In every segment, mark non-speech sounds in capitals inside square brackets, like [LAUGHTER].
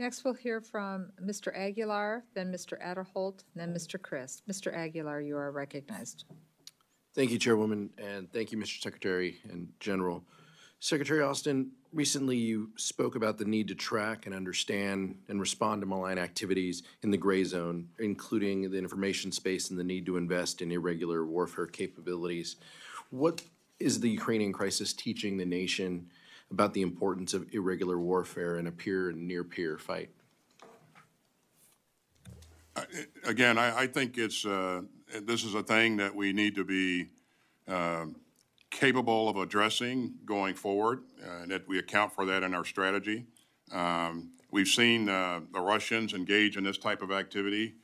Next, we'll hear from Mr. Aguilar, then Mr. Aderholt, then Mr. Crist. Mr. Aguilar, you are recognized. Thank you, Chairwoman, and thank you, Mr. Secretary and General. Secretary Austin, recently you spoke about the need to track and understand and respond to malign activities in the gray zone, including the information space and the need to invest in irregular warfare capabilities. What is the Ukrainian crisis teaching the nation about the importance of irregular warfare in a peer and near-peer fight? Again, I, I think it's, uh, this is a thing that we need to be um, capable of addressing going forward, uh, and that we account for that in our strategy. Um, We've seen uh, the Russians engage in this type of activity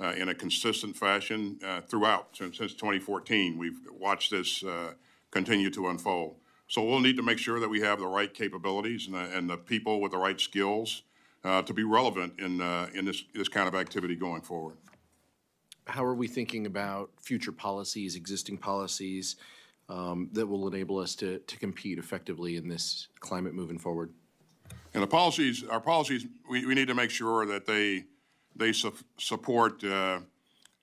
uh, in a consistent fashion uh, throughout, since, since 2014. We've watched this uh, continue to unfold. So we'll need to make sure that we have the right capabilities and the, and the people with the right skills uh, to be relevant in, uh, in this, this kind of activity going forward. How are we thinking about future policies, existing policies, um, that will enable us to, to compete effectively in this climate moving forward? And the policies, our policies, we, we need to make sure that they, they su- support uh,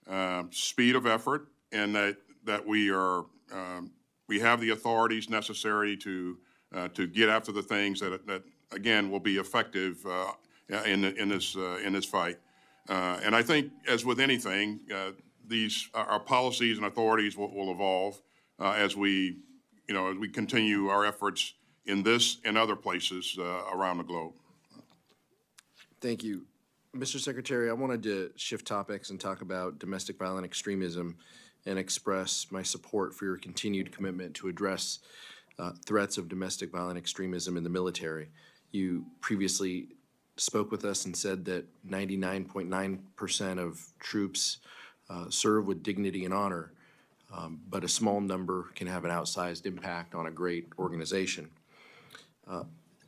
uh, speed of effort and that, that we are, um, we have the authorities necessary to, uh, to get after the things that, that again, will be effective uh, in, the- in this, uh, in this fight. Uh, And I think, as with anything, uh, these, our policies and authorities will, will evolve uh, as we, you know, as we continue our efforts in this and other places around the globe. Thank you. Mr. Secretary, I wanted to shift topics and talk about domestic violent extremism and express my support for your continued commitment to address uh, threats of domestic violent extremism in the military. You previously spoke with us and said that 99.9% of troops uh, serve with dignity and honor, um, but a small number can have an outsized impact on a great organization. Uh,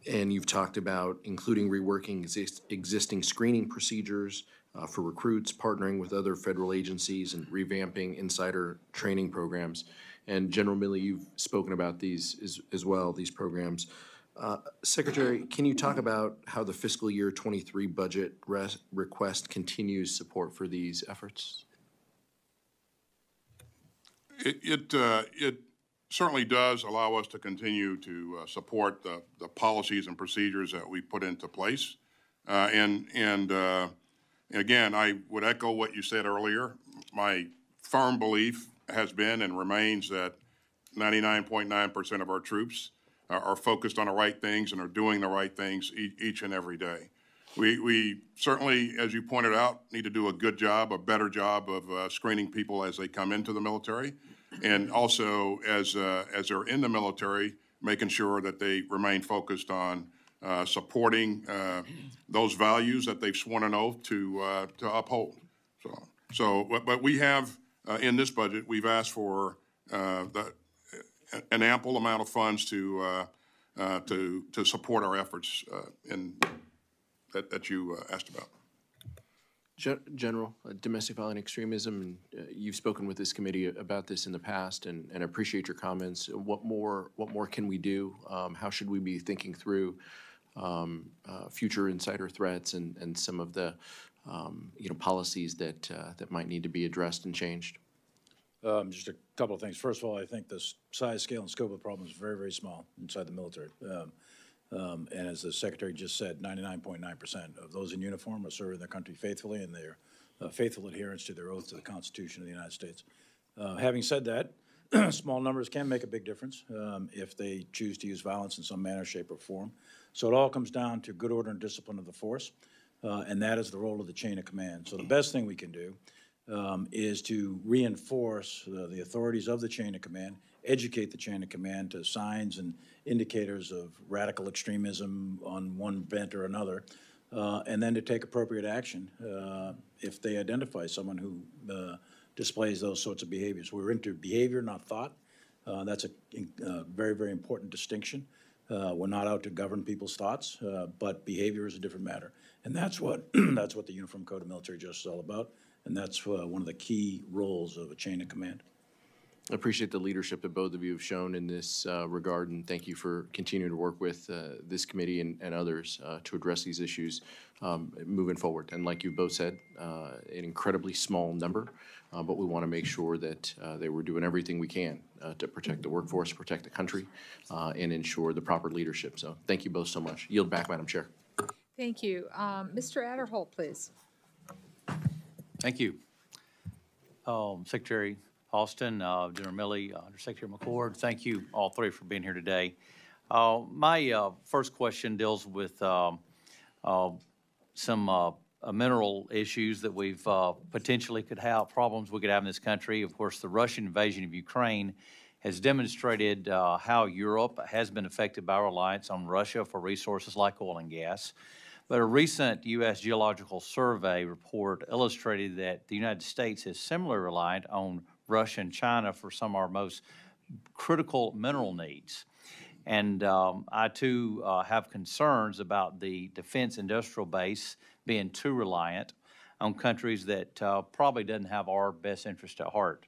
And you've talked about including reworking exist- existing screening procedures uh, for recruits, partnering with other federal agencies, and revamping insider training programs. And General Milley, you've spoken about these as, as well, these programs. Uh, Secretary, can you talk about how the fiscal year twenty-three budget res- request continues support for these efforts? It, it, uh, it certainly does allow us to continue to uh, support the, the policies and procedures that we put into place. Uh, and, and, uh, again, I would echo what you said earlier. My firm belief has been and remains that ninety-nine point nine percent of our troops are, are focused on the right things and are doing the right things e- each and every day. We, we certainly, as you pointed out, need to do a good job, a better job of uh, screening people as they come into the military. And also, as, uh, as they're in the military, making sure that they remain focused on uh, supporting uh, those values that they've sworn an oath to, uh, to uphold. So, so, but, but we have, uh, in this budget, we've asked for uh, the, an ample amount of funds to, uh, uh, to, to support our efforts uh, in, that, that you uh, asked about. Gen- General, uh, domestic violent extremism, and uh, you've spoken with this committee about this in the past, and, and appreciate your comments. What more, what more can we do? Um, how should we be thinking through um, uh, future insider threats and, and some of the, um, you know, policies that, uh, that might need to be addressed and changed? Um, just a couple of things. First of all, I think the size, scale, and scope of the problem is very, very small inside the military. Um, um, and as the secretary just said, ninety-nine point nine percent of those in uniform are serving their country faithfully and their uh, faithful adherence to their oath to the Constitution of the United States. Uh, having said that, [CLEARS THROAT] small numbers can make a big difference um, if they choose to use violence in some manner, shape, or form. So it all comes down to good order and discipline of the force, uh, and that is the role of the chain of command. So the best thing we can do um, is to reinforce uh, the authorities of the chain of command, educate the chain of command to signs and indicators of radical extremism on one bent or another, uh, and then to take appropriate action uh, if they identify someone who uh, displays those sorts of behaviors. We're into behavior, not thought. Uh, That's a uh, very, very important distinction. Uh, We're not out to govern people's thoughts, uh, but behavior is a different matter. And that's what, [CLEARS THROAT] that's what the Uniform Code of Military Justice is all about, and that's uh, one of the key roles of a chain of command. I appreciate the leadership that both of you have shown in this regard, and thank you for continuing to work with this committee and and others to address these issues um, moving forward. And like you both said, an incredibly small number, uh, but we want to make sure that uh, they were doing everything we can uh, to protect the workforce, protect the country, uh, and ensure the proper leadership. So thank you both so much. Yield back, Madam Chair. Thank you. Um, Mr. Aderholt, please. Thank you. Um, Secretary Austin, uh, General Milley, uh, Undersecretary McCord, thank you all three for being here today. Uh, My uh, first question deals with um, uh, some uh, uh, mineral issues that we've uh, potentially could have, problems we could have in this country. Of course, the Russian invasion of Ukraine has demonstrated uh, how Europe has been affected by reliance on Russia for resources like oil and gas. But a recent U.S. Geological Survey report illustrated that the United States is similarly reliant on Russia and China for some of our most critical mineral needs. And um, I too uh, have concerns about the defense industrial base being too reliant on countries that uh, probably doesn't have our best interest at heart.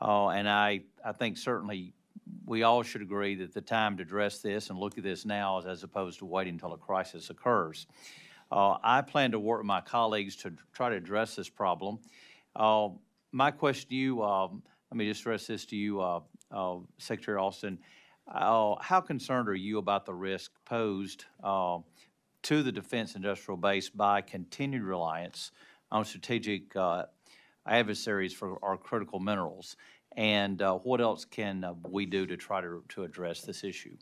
Uh, and I, I think certainly we all should agree that the time to address this and look at this now is as opposed to waiting until a crisis occurs. Uh, I plan to work with my colleagues to try to address this problem. Uh, my question to you, um, let me just address this to you, uh, Secretary Austin. Uh, how concerned are you about the risk posed uh, to the defense industrial base by continued reliance on strategic uh, adversaries for our critical minerals? And uh, what else can uh, we do to try to, to address this issue?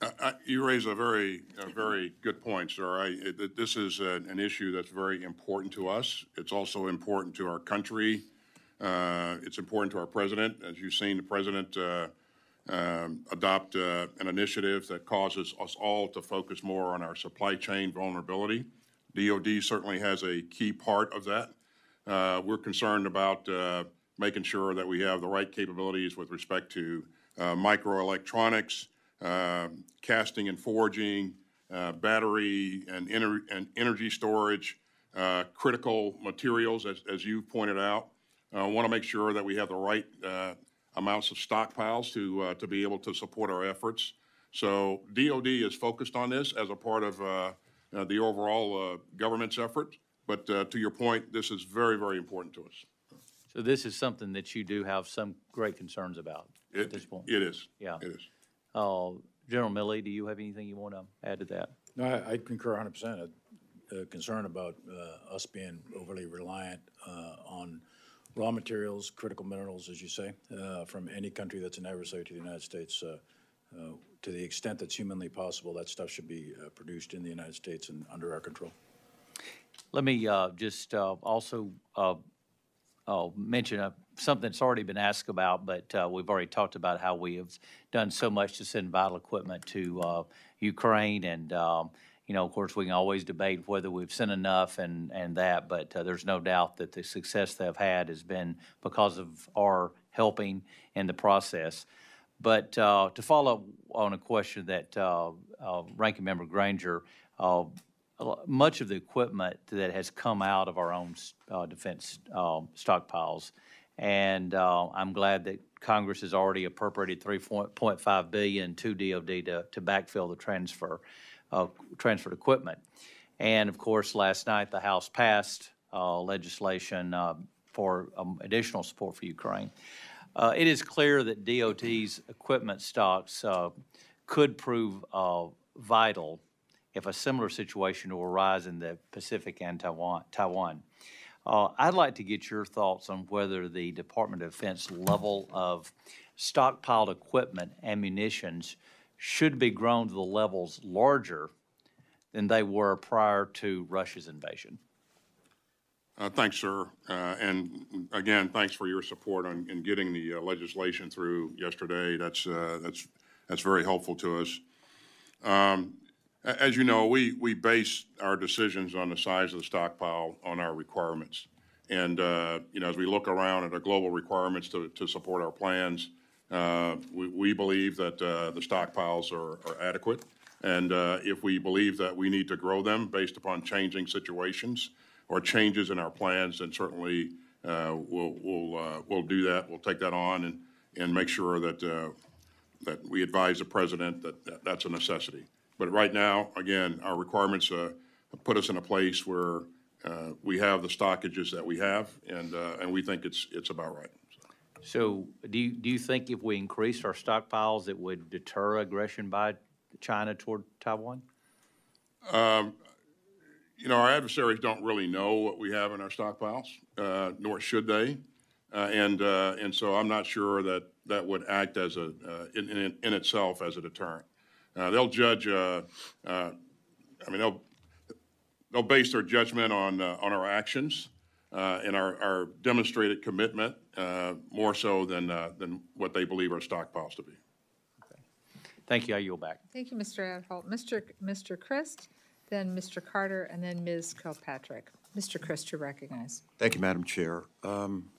I- You raise a very, a very good point, sir. I, it- this is an an issue that's very important to us. It's also important to our country. Uh, It's important to our president. As you've seen, the president uh, um, adopt uh, an initiative that causes us all to focus more on our supply chain vulnerability. DOD certainly has a key part of that. Uh, We're concerned about uh, making sure that we have the right capabilities with respect to uh, microelectronics, casting and forging, battery and ener- and energy storage, critical materials, as, as you pointed out. I want to make sure that we have the right uh, amounts of stockpiles to, uh, to be able to support our efforts. So DOD is focused on this as a part of uh, uh, the overall uh, government's effort. But uh, to your point, this is very, very important to us. So this is something that you do have some great concerns about at It, this point? it is. Yeah. It is. Uh, General Milley, do you have anything you want to add to that? No, I, I concur hundred percent. Uh, concern about, uh, us being overly reliant, uh, on raw materials, critical minerals, as you say, uh, from any country that's an adversary to the United States. Uh, uh, to the extent that's humanly possible, that stuff should be, uh, produced in the United States and under our control. Let me uh, just uh, also mention something that's already been asked about, but we've already talked about how we have done so much to send vital equipment to Ukraine. And, um, you know, of course, we can always debate whether we've sent enough and, and that, but uh, there's no doubt that the success they've had has been because of our helping in the process. But uh, to follow up on a question that uh, uh, Ranking Member Granger, uh, much of the equipment that has come out of our own uh, defense um, stockpiles. And I'm glad that Congress has already appropriated 3.5 billion to DOD to, to backfill the transfer, uh, transferred equipment. And of course, last night, the House passed uh, legislation uh, for um, additional support for Ukraine. Uh, It is clear that DOD's equipment stocks uh, could prove vital if a similar situation will arise in the Pacific and Taiwan. Taiwan. Uh, I'd like to get your thoughts on whether the Department of Defense level of stockpiled equipment and munitions should be grown to the levels larger than they were prior to Russia's invasion. Uh, Thanks, sir. Uh, And again, thanks for your support on, in getting the uh, legislation through yesterday. That's, uh, that's, that's very helpful to us. Um, As you know, we, we base our decisions on the size of the stockpile on our requirements. And, uh, you know, as we look around at our global requirements to, to support our plans, uh, we, we believe that uh, the stockpiles are, are adequate. And uh, if we believe that we need to grow them based upon changing situations or changes in our plans, then certainly uh, we'll, we'll, uh, we'll do that. We'll take that on and, and make sure that, uh, that we advise the president that, that that's a necessity. But right now, again, our requirements, uh, put us in a place where, uh, we have the stockages that we have and, uh, and we think it's, it's about right. So do you, do you think if we increased our stockpiles, it would deter aggression by China toward Taiwan? you know, our adversaries don't really know what we have in our stockpiles, uh, nor should they. Uh, and, uh, and so I'm not sure that that would act as a, uh, in, in, in itself as a deterrent. Uh, they'll judge, uh, I mean, they'll, they'll base their judgment on, on our actions, uh, and our, our demonstrated commitment, uh, more so than, uh, than what they believe our stockpiles to be. Okay. Thank you. I yield back. Thank you, Mr. Adholt. Mr. Mr. Crist, then Mr. Carter, and then Ms. Kirkpatrick. Mr. Crist, you're recognized. Thank you, Madam Chair. Um,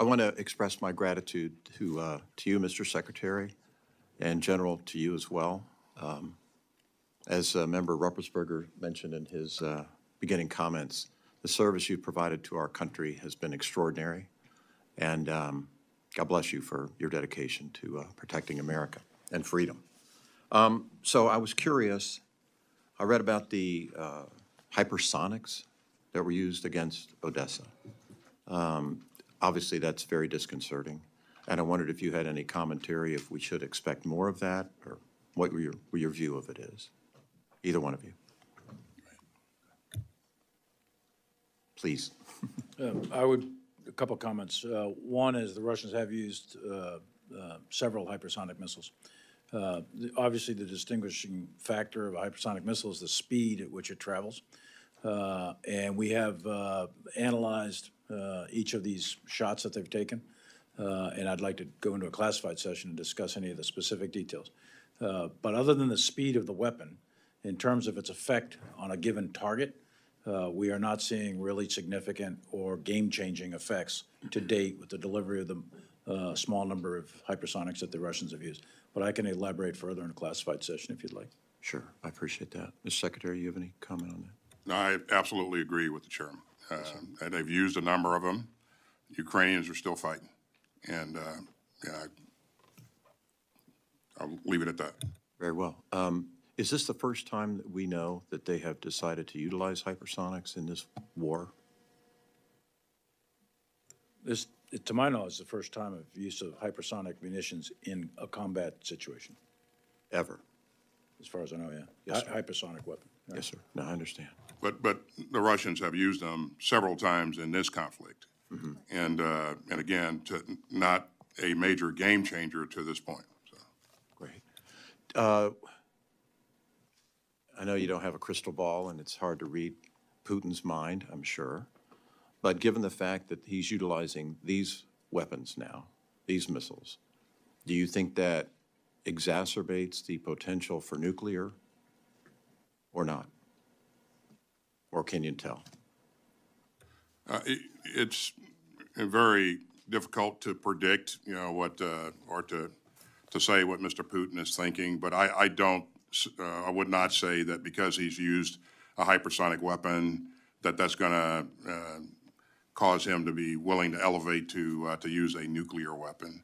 I want to express my gratitude to, uh, to you, Mr. Secretary, and General to you as well. Um, As uh, Member Ruppersberger mentioned in his uh, beginning comments, the service you've provided to our country has been extraordinary, and um, God bless you for your dedication to uh, protecting America and freedom. Um, So I was curious, I read about the uh, hypersonics that were used against Odessa. Um, Obviously, that's very disconcerting, and I wondered if you had any commentary if we should expect more of that, or what your, what your view of it is, either one of you. Please. [LAUGHS] Um, I would, a couple of comments. Uh, One is the Russians have used uh, uh, several hypersonic missiles. Uh, the- Obviously, the distinguishing factor of a hypersonic missile is the speed at which it travels. Uh, And we have uh, analyzed each of these shots that they've taken, and I'd like to go into a classified session and discuss any of the specific details. But other than the speed of the weapon, in terms of its effect on a given target, uh, we are not seeing really significant or game-changing effects to date with the delivery of the uh, small number of hypersonics that the Russians have used. But I can elaborate further in a classified session if you'd like. Sure, I appreciate that. Mr. Secretary, you have any comment on that? No, I absolutely agree with the chairman. Uh, and They've used a number of them. Ukrainians are still fighting. And, uh, yeah, I- I'll leave it at that. Very well. Um, Is this the first time that we know that they have decided to utilize hypersonics in this war? This, to my knowledge, is the first time of use of hypersonic munitions in a combat situation, Ever? as far as I know, yeah. Yes, Hy- Hypersonic weapon. yeah. Yes, sir. No, I understand. But, but the Russians have used them several times in this conflict. And, uh, and again, to, not a major game changer to this point, so. Great. Uh, I know you don't have a crystal ball, and it's hard to read Putin's mind, I'm sure. But given the fact that he's utilizing these weapons now, these missiles, do you think that exacerbates the potential for nuclear or not? Or can you tell? Uh, it, it's very difficult to predict, you know, what, uh, or to, to say what Mr. Putin is thinking, but I, I don't, s- uh, I would not say that because he's used a hypersonic weapon, that that's gonna, uh, cause him to be willing to elevate to, uh, to use a nuclear weapon.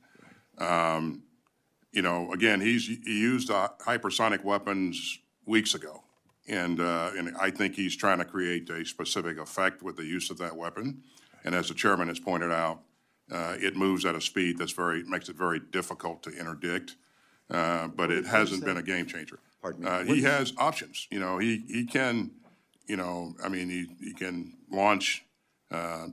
Um, you know, again, he's, he used uh, hypersonic weapons weeks ago. And, uh, and I think he's trying to create a specific effect with the use of that weapon. And as the chairman has pointed out, uh, it moves at a speed that's very, makes it very difficult to interdict. Uh, but it hasn't been a game changer. Pardon me. Uh, he has options, you know, he, he can, you know, I mean, he, he can launch, uh,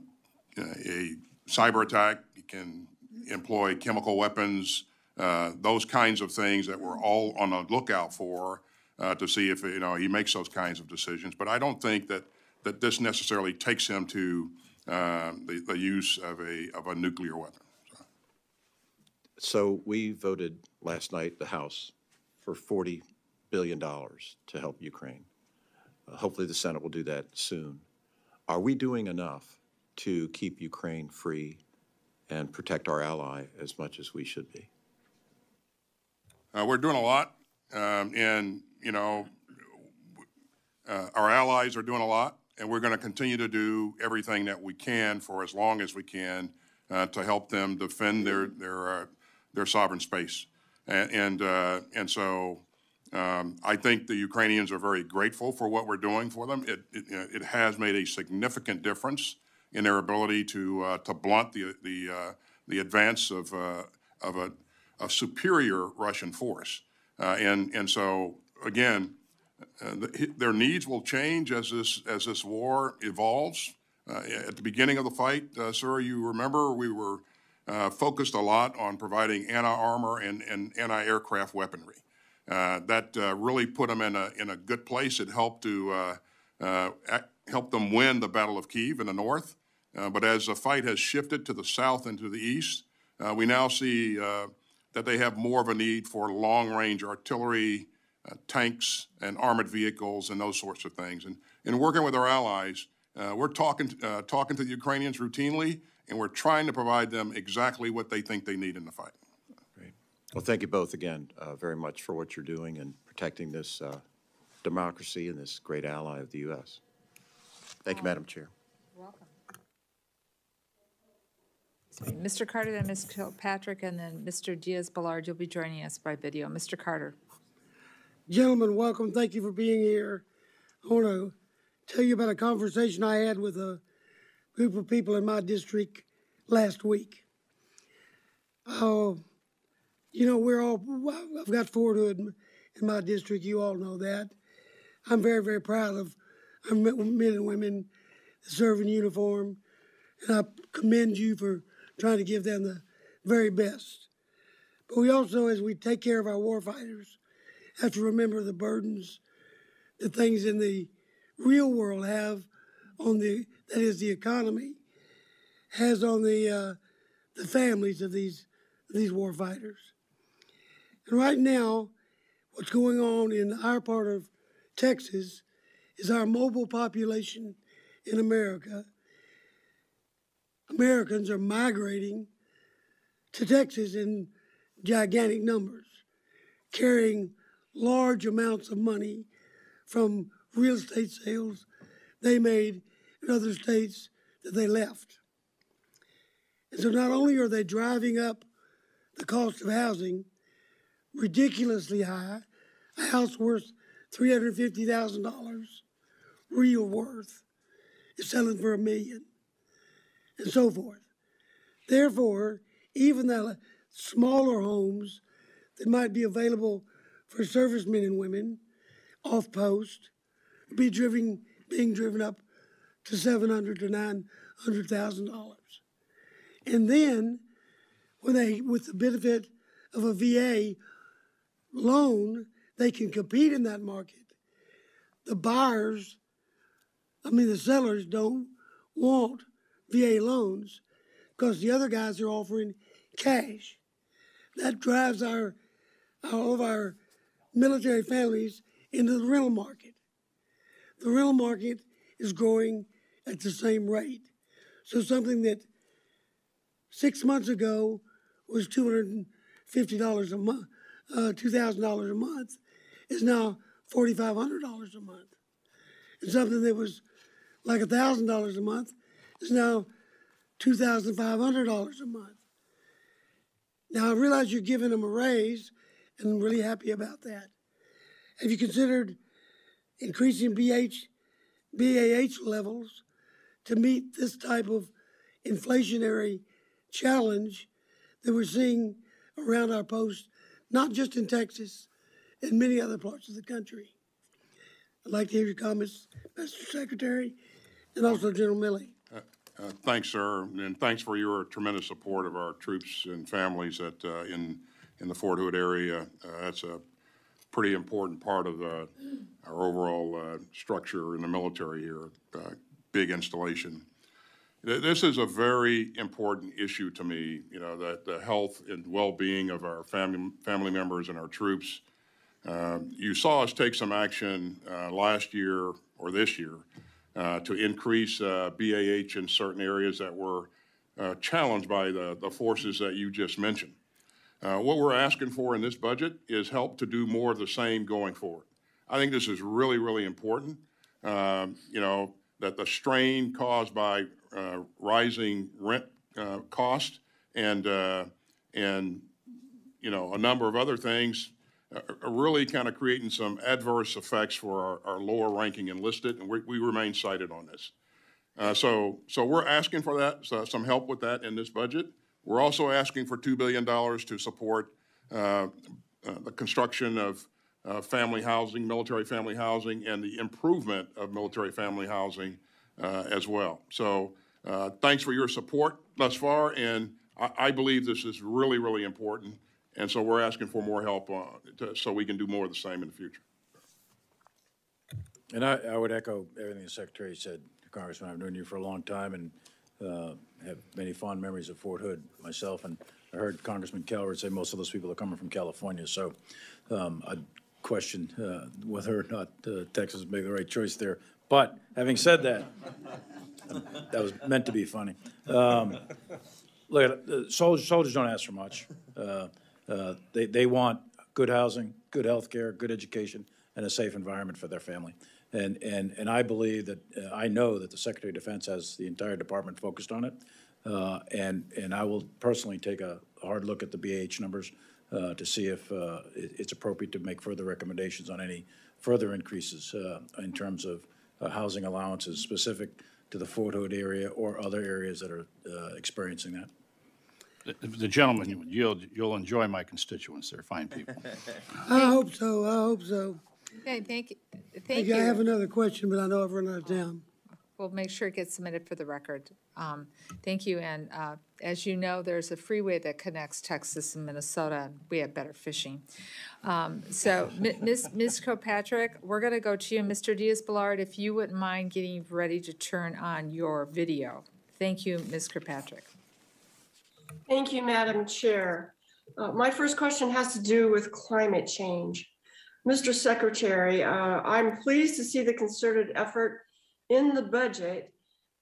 a cyber attack, he can employ chemical weapons, uh, those kinds of things that we're all on the lookout for, uh, to see if, you know, he makes those kinds of decisions. But I don't think that, that this necessarily takes him to, uh, the, the use of a, of a nuclear weapon. So we voted last night, the House, for $40 billion dollars to help Ukraine. Uh, Hopefully, the Senate will do that soon. Are we doing enough to keep Ukraine free and protect our ally as much as we should be? Uh, we're doing a lot, um, and, you know, uh, our allies are doing a lot. and we're going to continue to do everything that we can for as long as we can uh, to help them defend their, their, uh, their sovereign space. And, and, uh, and so um, I think the Ukrainians are very grateful for what we're doing for them. It, it, it has made a significant difference in their ability to, uh, to blunt the, the, uh, the advance of, uh, of a, superior Russian force. Uh, and, and so, again, uh, the- their needs will change as this, as this war evolves. Uh, At the beginning of the fight, sir, you remember, we were focused a lot on providing anti-armor and, and anti-aircraft weaponry. Uh, That uh, really put them in a, in a good place. It helped to, uh, uh, help them win the Battle of Kiev in the north. Uh, But as the fight has shifted to the south and to the east, uh, we now see that they have more of a need for long-range artillery, tanks, and armored vehicles, and those sorts of things. And in working with our allies, we're talking, talking to the Ukrainians routinely, and we're trying to provide them exactly what they think they need in the fight. Well, thank you both again uh, very much for what you're doing and protecting this uh, democracy and this great ally of the U.S. Thank you, Madam Chair. Welcome. Mr. Carter, then Ms. Kirkpatrick, and then Mr. Diaz-Balart, you'll be joining us by video. Mr. Carter. Gentlemen, welcome. Thank you for being here. I want to tell you about a conversation I had with a group of people in my district last week. Uh, you know, we're all, I've got Fort Hood in my district. You all know that. I'm very, very proud of men and women that serve in uniform, and I commend you for trying to give them the very best. But we also, as we take care of our warfighters, have to remember the burdens that things in the real world have on the that is the economy has on the uh, the families of these these war fighters. And right now, what's going on in our part of Texas is our mobile population in America. Americans are migrating to Texas in gigantic numbers, carrying large amounts of money from real estate sales they made in other states that they left. And so not only are they driving up the cost of housing ridiculously high, a house worth $350,000 real worth is selling for a million, and so forth. Therefore, even the smaller homes that might be available for servicemen and women off post be driven being driven up to seven hundred to nine hundred thousand dollars. And then when they with the benefit of a VA loan, they can compete in that market. The buyers, I mean the sellers don't want VA loans because the other guys are offering cash. That drives our all of our military families into the rental market. The rental market is growing at the same rate. So something that six months ago was two hundred and fifty dollars a month, uh, two thousand dollars a month, is now forty five hundred dollars a month. And something that was like a thousand dollars a month is now two thousand five hundred dollars a month. Now I realize you're giving them a raise, and I'm really happy about that. Have you considered increasing BH, BAH levels to meet this type of inflationary challenge that we're seeing around our post, not just in Texas, in many other parts of the country? I'd like to hear your comments, Mr. Secretary, and also General Milley. Uh, Thanks, sir, and thanks for your tremendous support of our troops and families that, uh, in, in the Fort Hood area. Uh, That's a pretty important part of uh, our overall uh, structure in the military here, uh, big installation. Th- This is a very important issue to me, you know, that the health and well-being of our family, family members and our troops. Uh, You saw us take some action uh, last year or this year uh, to increase uh, BAH in certain areas that were uh, challenged by the, the forces that you just mentioned. Uh, What we're asking for in this budget is help to do more of the same going forward. I think this is really, really important. Um, You know, that the strain caused by uh, rising rent uh, cost and, uh, and, you know, a number of other things are really kind of creating some adverse effects for our, our lower ranking enlisted, and we, we remain sighted on this. Uh, so, so we're asking for that, so some help with that in this budget. We're also asking for $2 billion to support uh, uh, the construction of uh, family housing, military family housing, and the improvement of military family housing uh, as well. So uh, thanks for your support thus far, and I, I believe this is really, really important. And so we're asking for more help uh, to, so we can do more of the same in the future. And I, I would echo everything the Secretary said, Congressman. I've known you for a long time and uh, have many fond memories of Fort Hood myself. And I heard Congressman Calvert say most of those people are coming from California. So um, I'd question uh, whether or not uh, Texas made the right choice there. But having said that, that was meant to be funny. Um, Look, uh, soldiers, soldiers don't ask for much. Uh, uh, They, they want good housing, good health care, good education, and a safe environment for their family. And, and, and I believe that, uh, I know that the Secretary of Defense has the entire department focused on it. Uh, And, and I will personally take a hard look at the BH numbers uh, to see if uh, it, it's appropriate to make further recommendations on any further increases uh, in terms of uh, housing allowances specific to the Fort Hood area or other areas that are uh, experiencing that. The- The gentleman, you- you'll, you'll enjoy my constituents. They're fine people. [LAUGHS] I hope so, I hope so. Okay, thank, you. thank I have another question, but I know I've run out of time. We'll make sure it gets submitted for the record. Um, Thank you, and uh, as you know, there's a freeway that connects Texas and Minnesota, and we have better fishing. Um, So, Ms. Ms. Kirkpatrick, we're going to go to you. Mr. Diaz-Balart, if you wouldn't mind getting ready to turn on your video. Thank you, Ms. Kirkpatrick. Thank you, Madam Chair. Uh, My first question has to do with climate change. Mr. Secretary, uh, I'm pleased to see the concerted effort in the budget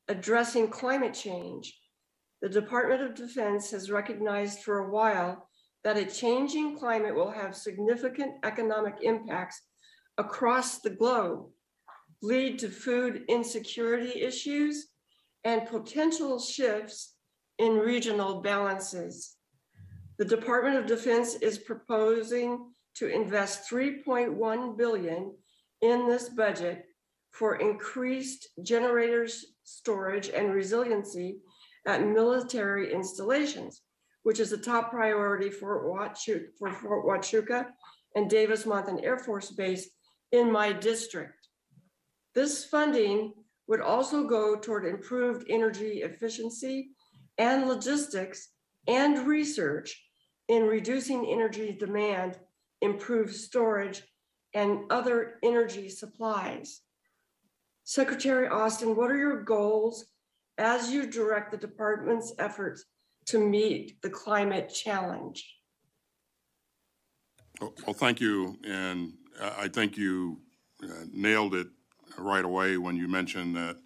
addressing climate change. The Department of Defense has recognized for a while that a changing climate will have significant economic impacts across the globe, lead to food insecurity issues, and potential shifts in regional balances. The Department of Defense is proposing to invest 3.1 billion in this budget for increased generators, storage, and resiliency at military installations, which is a top priority for Fort Huachuca and Davis Monthan Air Force Base in my district. This funding would also go toward improved energy efficiency and logistics and research in reducing energy demand, improved storage, and other energy supplies. Secretary Austin, what are your goals as you direct the department's efforts to meet the climate challenge? Well, well, thank you, and I think you uh, nailed it right away when you mentioned that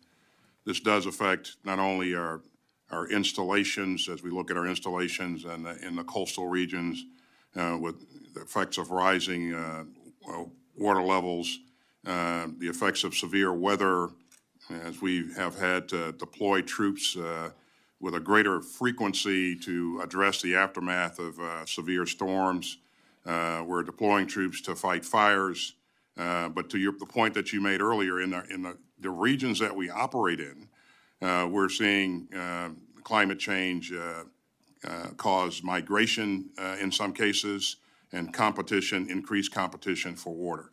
this does affect not only our, our installations, as we look at our installations and the- in the coastal regions uh, with the effects of rising uh, water levels, uh, the effects of severe weather, as we have had to deploy troops uh, with a greater frequency to address the aftermath of uh, severe storms. Uh, We're deploying troops to fight fires. Uh, But to your, the point that you made earlier, in the, in the, the regions that we operate in, we're seeing climate change cause migration in some cases and competition, increased competition for water.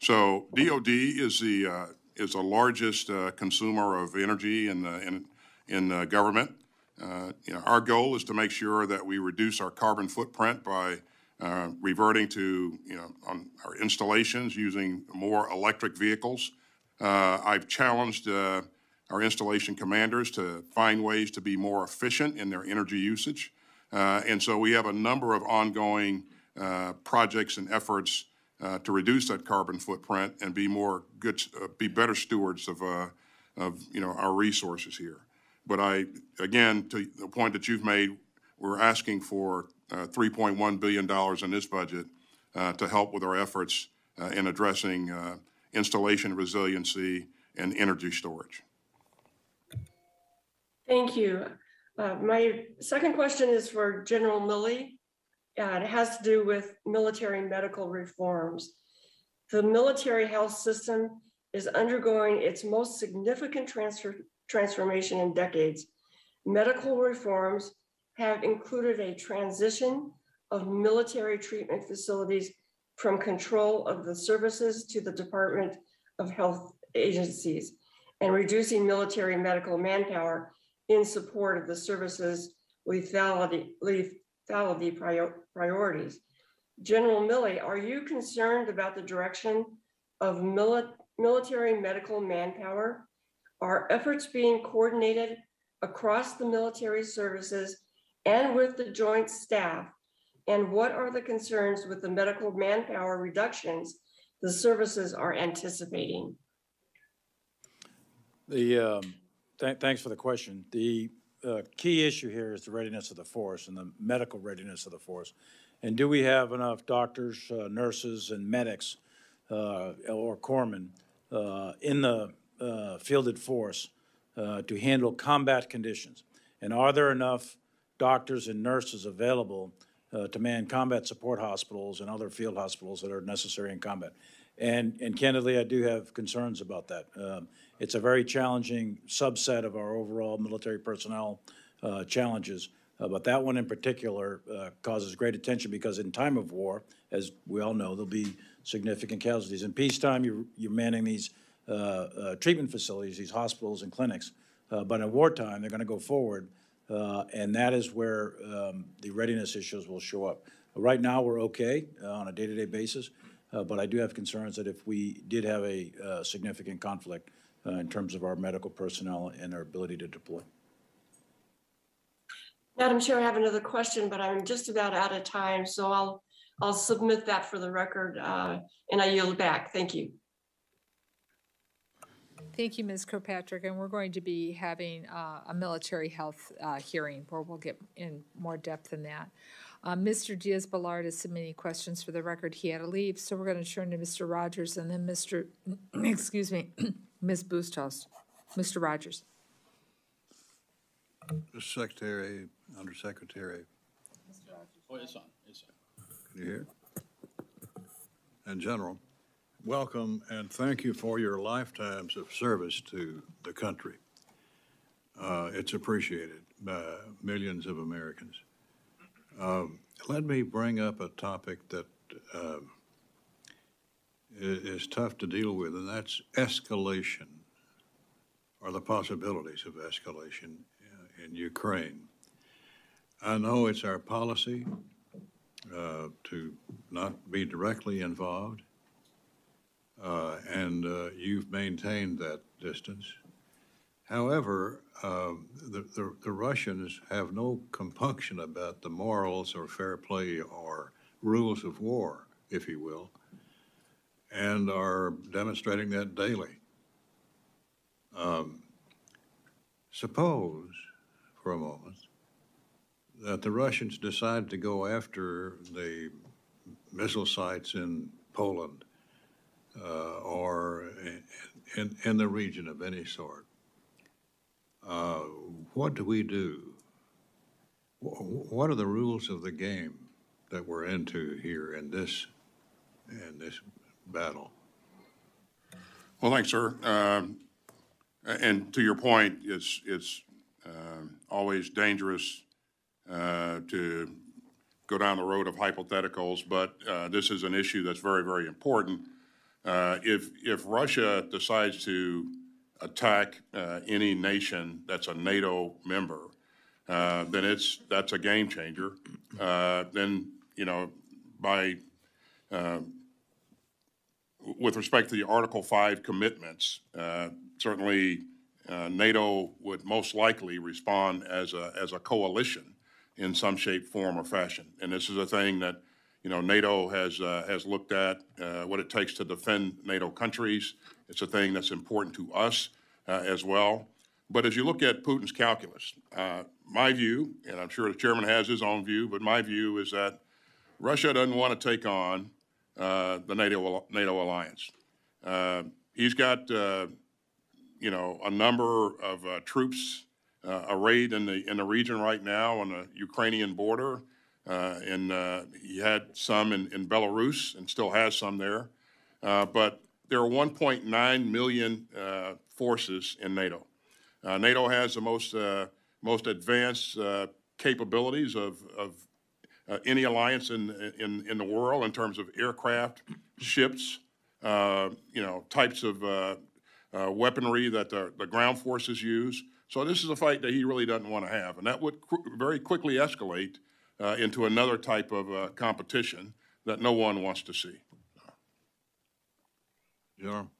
So DOD is the, uh, is the largest uh, consumer of energy in the, in, in the government. Uh, You know, our goal is to make sure that we reduce our carbon footprint by uh, reverting to, you know, on our installations, using more electric vehicles. Uh, I've challenged uh, our installation commanders to find ways to be more efficient in their energy usage. And so we have a number of ongoing projects and efforts uh, to reduce that carbon footprint and be more good, uh, be better stewards of, uh, of, you know, our resources here. But I, again, to the point that you've made, we're asking for uh, $3.1 billion in this budget uh, to help with our efforts uh, in addressing installation resiliency and energy storage. Thank you. My second question is for General Milley. Uh, It has to do with military medical reforms. The military health system is undergoing its most significant transfer, transformation in decades. Medical reforms have included a transition of military treatment facilities from control of the services to the Department of Health agencies and reducing military medical manpower in support of the services lethality, prior- priorities. General Milley, are you concerned about the direction of mili- military medical manpower? Are efforts being coordinated across the military services and with the joint staff? And what are the concerns with the medical manpower reductions the services are anticipating? The, um, th- thanks for the question. The uh, key issue here is the readiness of the force and the medical readiness of the force. And do we have enough doctors, uh, nurses, and medics, uh, or corpsmen, uh, in the uh, fielded force uh, to handle combat conditions? And are there enough doctors and nurses available to man combat support hospitals and other field hospitals that are necessary in combat? And, and candidly, I do have concerns about that. Um, It's a very challenging subset of our overall military personnel uh, challenges. Uh, But that one in particular uh, causes great attention because in time of war, as we all know, there'll be significant casualties. In peacetime, you're, you're manning these uh, uh, treatment facilities, these hospitals and clinics. Uh, But in wartime, they're going to go forward, and that is where um, the readiness issues will show up. Right now, we're okay on a day-to-day basis, uh, but I do have concerns that if we did have a uh, significant conflict uh, in terms of our medical personnel and our ability to deploy. Madam Chair, I have another question, but I'm just about out of time, so I'll, I'll submit that for the record, uh, and I yield back. Thank you. Thank you, Ms. Kirkpatrick, and we're going to be having uh, a military health uh, hearing where we'll get in more depth in that. Uh, Mr. Diaz-Balart is submitting questions for the record. He had to leave, so we're going to turn to Mr. Rogers and then Mr., [CLEARS THROAT] excuse me, [CLEARS THROAT] Ms. Bustos. Mr. Rogers. Mr. Secretary, Undersecretary, Mr. Rogers. Oh, it's on, it's on. can you hear? And General, welcome and thank you for your lifetimes of service to the country. Uh, It's appreciated by millions of Americans. Um, Let me bring up a topic that i- is tough to deal with, and that's escalation, or the possibilities of escalation uh, in Ukraine. I know it's our policy uh, to not be directly involved, uh, and uh, you've maintained that distance. However, um, the, the, the Russians have no compunction about the morals or fair play or rules of war, if you will, and are demonstrating that daily. Um, Suppose, for a moment, that the Russians decide to go after the missile sites in Poland uh, or in, in the region of any sort. Uh, what do we do? What are the rules of the game that we're into here in this, in this battle? Well, thanks, sir. Um, And to your point, it's, it's um, always dangerous uh, to go down the road of hypotheticals, but uh, this is an issue that's very, very important. Uh, If, if Russia decides to attack uh, any nation that's a NATO member, uh, then it's, that's a game changer. Uh, Then, you know, by with respect to the Article 5 commitments, uh, certainly uh, NATO would most likely respond as a, as a coalition in some shape, form, or fashion. And this is a thing that, you know, NATO has, uh, has looked at, uh, what it takes to defend NATO countries. It's a thing that's important to us uh, as well. But as you look at Putin's calculus, uh, my view, and I'm sure the chairman has his own view, but my view is that Russia doesn't want to take on uh, the NATO, NATO alliance. Uh, He's got uh, you know, a number of uh, troops arrayed in the, in the region right now on the Ukrainian border. And he had some in, in Belarus and still has some there. But there are 1.9 million uh, forces in NATO. Uh, NATO has the most, uh, most advanced uh, capabilities of, of uh, any alliance in, in, in the world in terms of aircraft, ships, uh, you know, types of weaponry that the, the ground forces use. So this is a fight that he really doesn't want to have, and that would very quickly escalate into another type of competition that no one wants to see. General?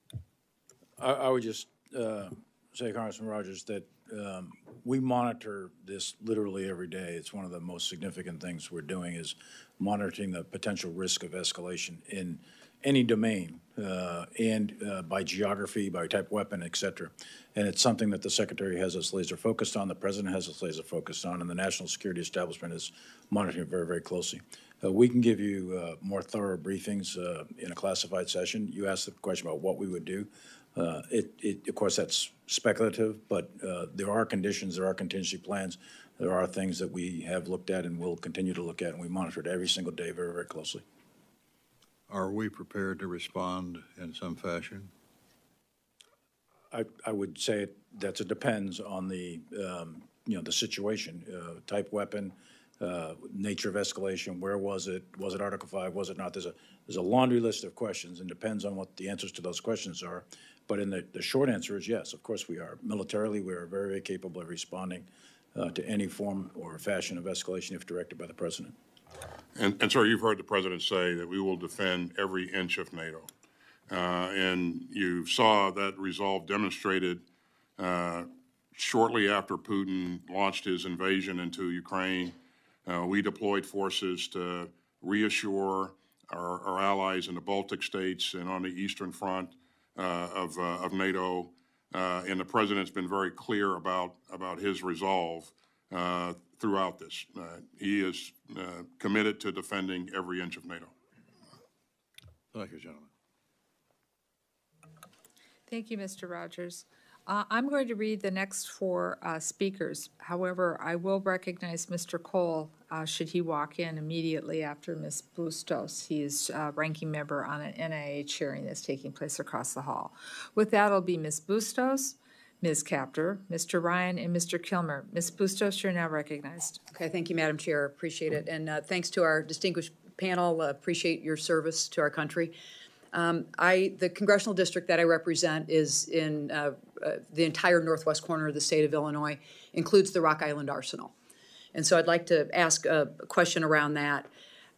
I, I would just uh, say, Congressman Rogers, that um, we monitor this literally every day. It's one of the most significant things we're doing is monitoring the potential risk of escalation in any domain uh, and uh, by geography, by type of weapon, et cetera. And it's something that the Secretary has us laser focused on, the President has us laser focused on, and the National Security Establishment is monitoring it very, very closely. Uh, We can give you uh, more thorough briefings uh, in a classified session. You asked the question about what we would do. Uh, It, it, of course, that's speculative, but uh, there are conditions, there are contingency plans, there are things that we have looked at and will continue to look at, and we monitor it every single day very, very closely. Are we prepared to respond in some fashion? I, I would say that it depends on the, um, you know, the situation, uh, type weapon, uh, nature of escalation, where was it, was it Article Five, was it not? There's a, there's a laundry list of questions, and depends on what the answers to those questions are. But in the, the short answer is yes, of course we are. Militarily, we are very, very capable of responding uh, to any form or fashion of escalation if directed by the president. And, and sir, you've heard the president say that we will defend every inch of NATO. Uh, and you saw that resolve demonstrated uh, shortly after Putin launched his invasion into Ukraine. Uh, we deployed forces to reassure our, our allies in the Baltic states and on the Eastern Front uh, of, uh, of NATO. Uh, and the president's been very clear about, about his resolve uh, throughout this. Uh, He is uh, committed to defending every inch of NATO. Thank you, gentlemen. Thank you, Mr. Rogers. Uh, I'm going to read the next four uh, speakers. However, I will recognize Mr. Cole uh, should he walk in immediately after Ms. Bustos. He is uh, ranking member on an NIH hearing that's taking place across the hall. With that, it'll be Ms. Bustos, Ms. Kaptur, Mr. Ryan, and Mr. Kilmer. Ms. Bustos, you're now recognized. Okay, thank you, Madam Chair. Appreciate it. And uh, thanks to our distinguished panel. Appreciate your service to our country. Um, I, the congressional district that I represent is in uh, uh, the entire northwest corner of the state of Illinois, includes the Rock Island Arsenal. And so I'd like to ask a question around that.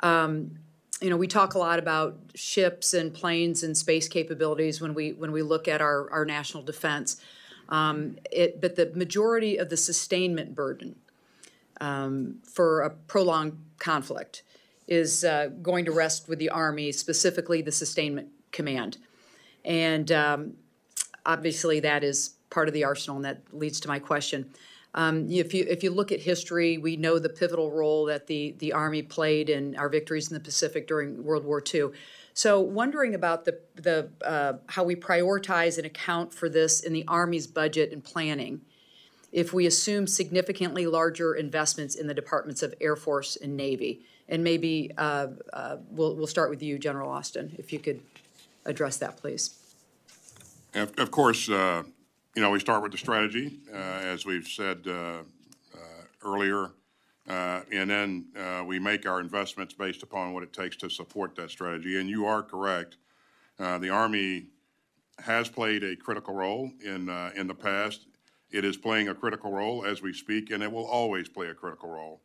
Um, You know, we talk a lot about ships and planes and space capabilities when we, when we look at our, our national defense. Um, It, but the majority of the sustainment burden um, for a prolonged conflict is uh, going to rest with the Army, specifically the Sustainment Command. And um, obviously, that is part of the arsenal, and that leads to my question. Um, if you if you look at history, we know the pivotal role that the the Army played in our victories in the Pacific during World War II. So, wondering about the the uh, how we prioritize and account for this in the Army's budget and planning if we assume significantly larger investments in the departments of Air Force and Navy. And maybe uh, uh, we'll, we'll start with you, General Austin, if you could address that, please. Of, of course, uh, you know, we start with the strategy, uh, as we've said, uh, uh, earlier. And then, we make our investments based upon what it takes to support that strategy. And you are correct. The Army has played a critical role in, in the past. It is playing a critical role as we speak, and it will always play a critical role.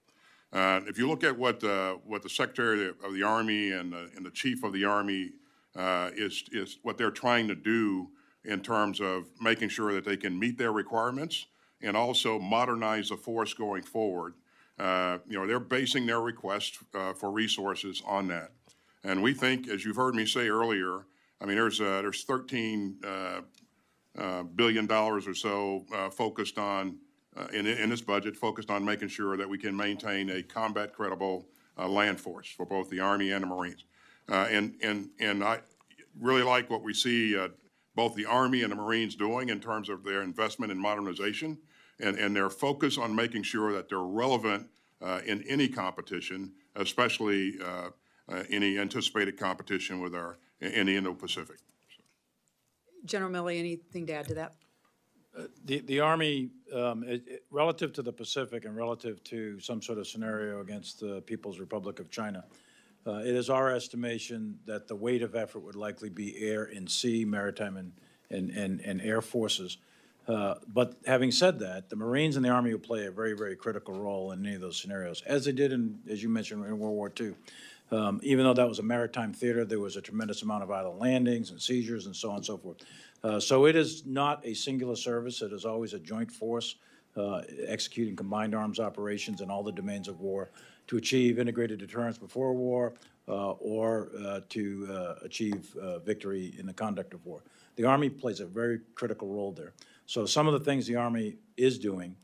Uh, if you look at what, uh, what the Secretary of the Army and, the- and the Chief of the Army uh, is, is what they're trying to do in terms of making sure that they can meet their requirements and also modernize the force going forward. Uh, You know, they're basing their request uh, for resources on that. And we think, as you've heard me say earlier, I mean, there's, uh, there's 13 uh, uh, billion dollars or so focused on, uh, in, in this budget, focused on making sure that we can maintain a combat credible uh, land force for both the Army and the Marines. Uh, And, and, and I really like what we see uh, both the Army and the Marines doing in terms of their investment in modernization and, and their focus on making sure that they're relevant uh, in any competition, especially uh, any anticipated competition with our, in the Indo-Pacific. General Milley, anything to add to that? The, the Army, um, it- it- relative to the Pacific and relative to some sort of scenario against the People's Republic of China, uh, it is our estimation that the weight of effort would likely be air and sea, maritime and, and, and, and air forces. Uh, But having said that, the Marines and the Army will play a very, very critical role in any of those scenarios, as they did in, as you mentioned, in World War II. Um, Even though that was a maritime theater, there was a tremendous amount of island landings and seizures and so on and so forth. Uh, So it is not a singular service. It is always a joint force uh, executing combined arms operations in all the domains of war to achieve integrated deterrence before war uh, or uh, to uh, achieve victory in the conduct of war. The Army plays a very critical role there. So some of the things the Army is doing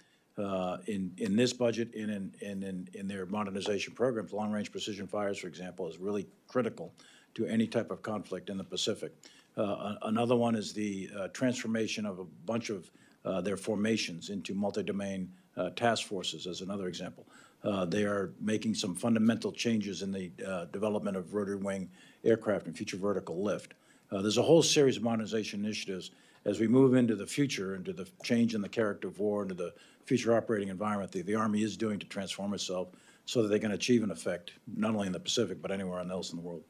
in, in this budget and in, and in, in their modernization programs, long-range precision fires, for example, is really critical to any type of conflict in the Pacific. Uh, Another one is the uh, transformation of a bunch of uh, their formations into multi-domain uh, task forces, as another example. Uh, They are making some fundamental changes in the development of rotary wing aircraft and future vertical lift. There's a whole series of modernization initiatives as we move into the future, into the change in the character of war, into the future operating environment that the Army is doing to transform itself so that they can achieve an effect, not only in the Pacific, but anywhere else in the world.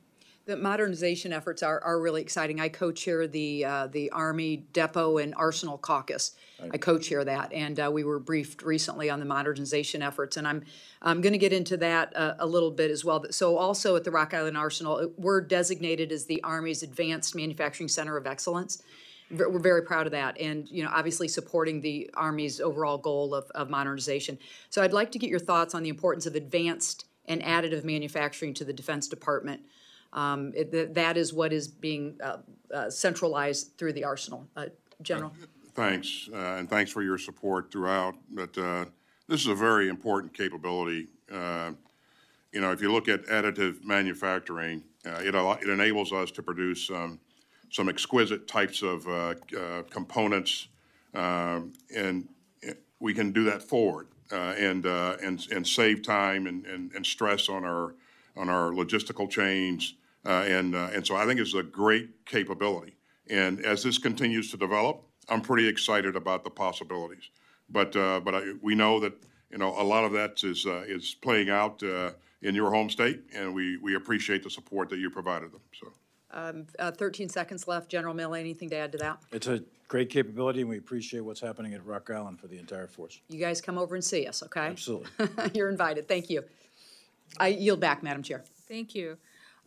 The modernization efforts are, are really exciting. I co-chair the, uh, the Army Depot and Arsenal Caucus. I co-chair that, and, uh, we were briefed recently on the modernization efforts, and I'm, I'm gonna get into that a, a little bit as well. So also at the Rock Island Arsenal, uh, we're designated as the Army's Advanced Manufacturing Center of Excellence. We're very proud of that, and, you know, obviously supporting the Army's overall goal of, of modernization. So I'd like to get your thoughts on the importance of advanced and additive manufacturing to the Defense Department. Um, it- th- That is what is being uh, uh, centralized through the arsenal. Uh, General? Thanks, uh, and thanks for your support throughout. But uh, this is a very important capability. Uh, You know, if you look at additive manufacturing, it al- it enables us to produce um, some exquisite types of components, um, and we can do that forward and, and, and save time and, and and stress on our, on our logistical chains. Uh, And, uh, and so I think it's a great capability. And as this continues to develop, I'm pretty excited about the possibilities. But, uh, but I, we know that, you know, a lot of that is, uh, is playing out uh, in your home state, and we, we appreciate the support that you provided them, so. Uh, 13 seconds left. General Milley, anything to add to that? It's a great capability, and we appreciate what's happening at Rock Island for the entire force. You guys come over and see us, okay? Absolutely. [LAUGHS] You're invited. Thank you. I yield back, Madam Chair. Thank you.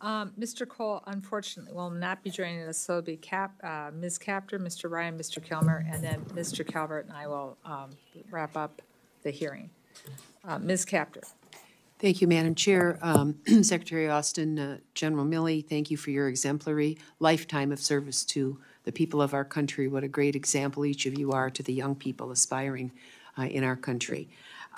Um, Mr. Cole unfortunately will not be joining us, so it'll be Cap, uh, Ms. Kaptur, Mr. Ryan, Mr. Kilmer, and then Mr. Calvert and I will, um, wrap up the hearing. Uh, Ms. Kaptur. Thank you, Madam Chair. Um, [CLEARS THROAT] Secretary Austin, uh, General Milley, thank you for your exemplary lifetime of service to the people of our country. What a great example each of you are to the young people aspiring uh, in our country.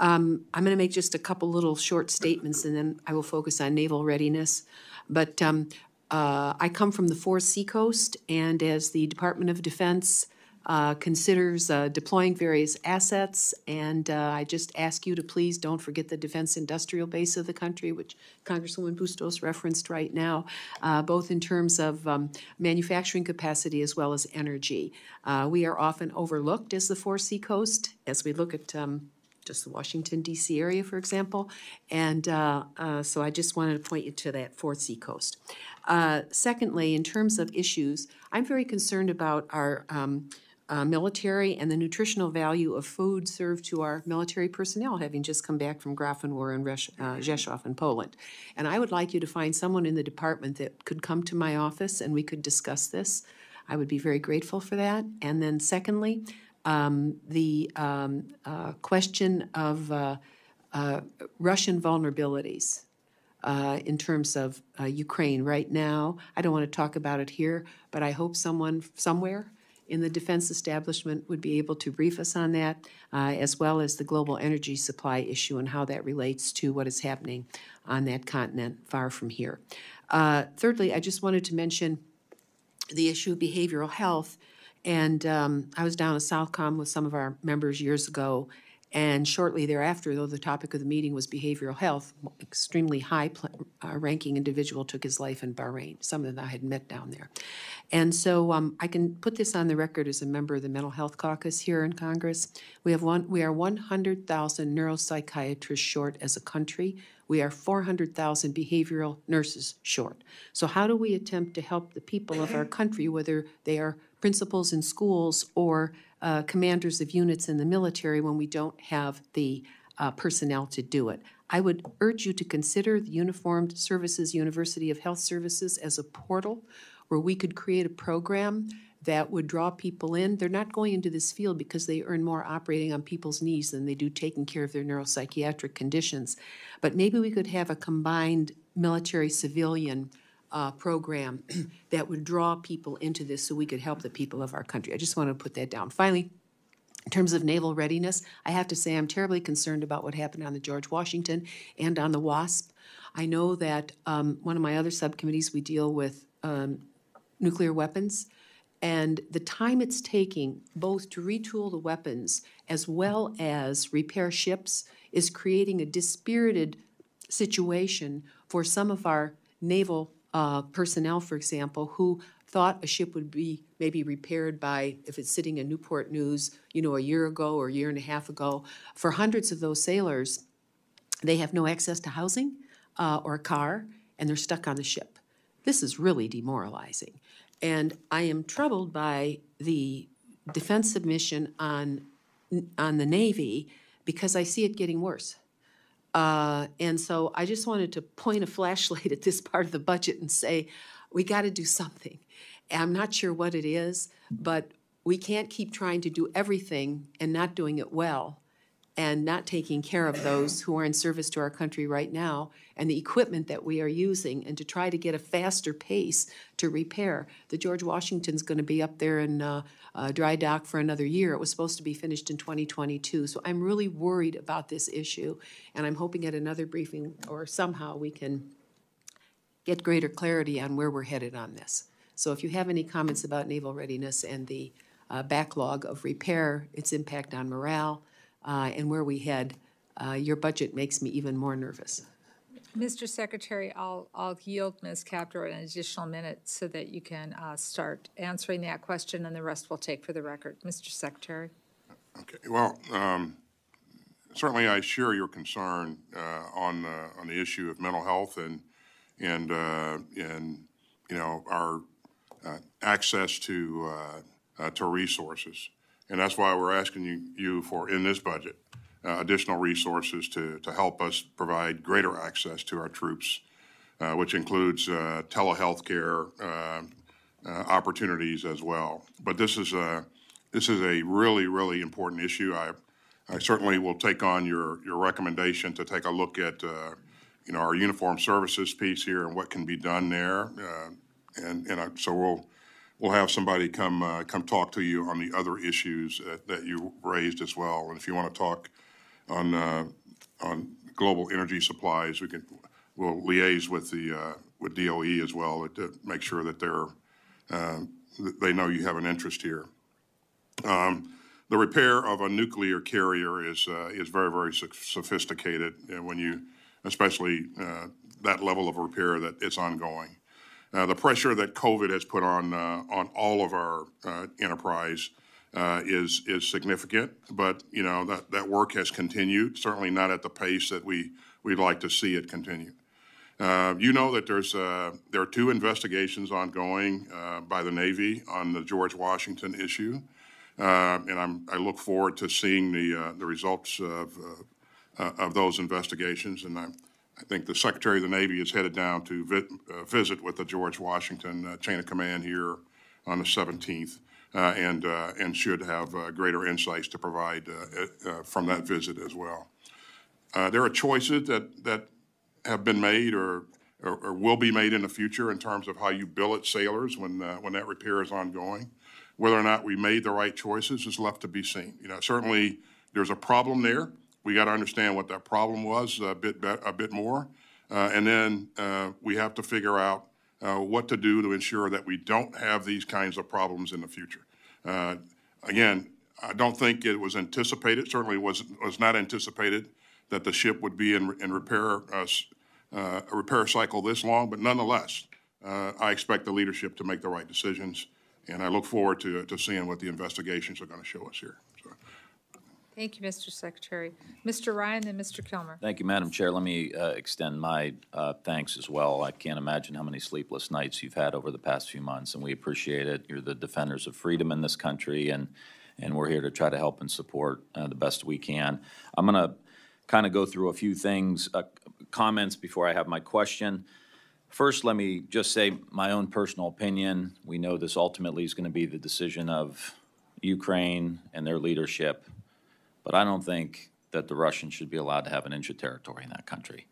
Um, I'm going to make just a couple little short statements, and then I will focus on naval readiness. But um, uh, I come from the fourth seacoast, and as the Department of Defense uh, considers uh, deploying various assets. And uh, I just ask you to please don't forget the defense industrial base of the country, which Congresswoman Bustos referenced right now, uh, both in terms of um, manufacturing capacity as well as energy. Uh, we are often overlooked as the four seacoast as we look at um, just the Washington DC area, for example. And uh, uh, so I just wanted to point you to that fourth seacoast. Uh, secondly, in terms of issues, I'm very concerned about our um, uh, military and the nutritional value of food served to our military personnel, having just come back from Grafenwöhr and Resh- uh, in Poland. And I would like you to find someone in the department that could come to my office and we could discuss this. I would be very grateful for that. And then secondly, um, the um, uh, question of uh, uh, Russian vulnerabilities uh, in terms of uh, Ukraine right now. I don't want to talk about it here, but I hope someone somewhere in the defense establishment would be able to brief us on that, uh, as well as the global energy supply issue and how that relates to what is happening on that continent far from here. Uh, thirdly, I just wanted to mention the issue of behavioral health And um, I was down at Southcom with some of our members years ago, and shortly thereafter, though the topic of the meeting was behavioral health, extremely high pl- uh, ranking individual took his life in Bahrain, some of them I had met down there. And so um, I can put this on the record as a member of the Mental Health Caucus here in Congress. We have one, we are 100,000 neuropsychiatrists short as a country. We are 400,000 behavioral nurses short. So how do we attempt to help the people of our country, whether they are principals in schools or uh, commanders of units in the military, when we don't have the uh, personnel to do it? I would urge you to consider the Uniformed Services University of Health Services as a portal where we could create a program that would draw people in. They're not going into this field because they earn more operating on people's knees than they do taking care of their neuropsychiatric conditions. But maybe we could have a combined military civilian uh, program [CLEARS THROAT] that would draw people into this so we could help the people of our country. I just want to put that down. Finally, in terms of naval readiness, I have to say I'm terribly concerned about what happened on the George Washington and on the WASP. I know that um, one of my other subcommittees, we deal with um, nuclear weapons. And the time it's taking both to retool the weapons as well as repair ships is creating a dispirited situation for some of our naval uh, personnel, for example, who thought a ship would be maybe repaired by, if it's sitting in Newport News, you know, a year ago or a year and a half ago. For hundreds of those sailors, they have no access to housing uh, or a car, and they're stuck on the ship. This is really demoralizing. And I am troubled by the defense submission on, on the Navy because I see it getting worse. Uh, and so I just wanted to point a flashlight [LAUGHS] at this part of the budget and say, we got to do something. And I'm not sure what it is, but we can't keep trying to do everything and not doing it well and not taking care of those who are in service to our country right now and the equipment that we are using and to try to get a faster pace to repair. The George Washington's going to be up there in uh, uh, dry dock for another year. It was supposed to be finished in 2022. So I'm really worried about this issue, and I'm hoping at another briefing or somehow we can get greater clarity on where we're headed on this. So if you have any comments about naval readiness and the uh, backlog of repair, its impact on morale, uh, and where we head, uh, your budget makes me even more nervous. Mr. Secretary, I'll, I'll yield Ms. Kaptur an additional minute so that you can uh, start answering that question, and the rest we'll take for the record. Mr. Secretary? Okay, well, um, certainly I share your concern uh, on, uh, on the issue of mental health and, and, uh, and, you know, our uh, access to, uh, uh, to resources. And that's why we're asking you, you for, in this budget, uh, additional resources to, to help us provide greater access to our troops, uh, which includes uh, telehealth care uh, uh, opportunities as well. But this is a, this is a really, really important issue. I, I certainly will take on your, your recommendation to take a look at, uh, you know, our uniform services piece here and what can be done there. And, and I- so we'll, we'll have somebody come, uh, come talk to you on the other issues that, that you raised as well. And if you want to talk on, uh, on global energy supplies, we can, we'll liaise with the, uh, with DOE as well to make sure that they're, uh, they know you have an interest here. Um, The repair of a nuclear carrier is, uh, is very, very so- sophisticated, and when you, especially uh, that level of repair that it's ongoing. Uh, The pressure that COVID has put on, uh, on all of our uh, enterprise uh, is, is significant, but, you know, that, that work has continued, certainly not at the pace that we, we'd like to see it continue. Uh, You know that there's, there are two investigations ongoing by the Navy on the George Washington issue. And I'm, I look forward to seeing the, the results of, of those investigations. And I, I think the Secretary of the Navy is headed down to uh, visit with the George Washington uh, Chain of Command here on the 17th. uh, And, uh, and should have uh, greater insights to provide uh, from that visit as well. There are choices that, that have been made or, or or will be made in the future in terms of how you billet sailors when, when that repair is ongoing. Whether or not we made the right choices is left to be seen. You know, certainly, there's a problem there. We got to understand what that problem was a bit, be- a bit more. Uh, And then uh, we have to figure out uh, what to do to ensure that we don't have these kinds of problems in the future. Uh, Again, I don't think it was anticipated, certainly was, was not anticipated that the ship would be in, in repair, uh, uh, a repair cycle this long, but nonetheless, I expect the leadership to make the right decisions, and I look forward to, to seeing what the investigations are going to show us here. Thank you, Mr. Secretary. Mr. Ryan, and Mr. Kilmer. Thank you, Madam Chair. Let me uh, extend my uh, thanks as well. I can't imagine how many sleepless nights you've had over the past few months, and we appreciate it. You're the defenders of freedom in this country, and, and we're here to try to help and support uh, the best we can. I'm going to kind of go through a few things, uh, comments before I have my question. First, let me just say my own personal opinion. We know this ultimately is going to be the decision of Ukraine and their leadership, but I don't think that the Russians should be allowed to have an inch of territory in that country.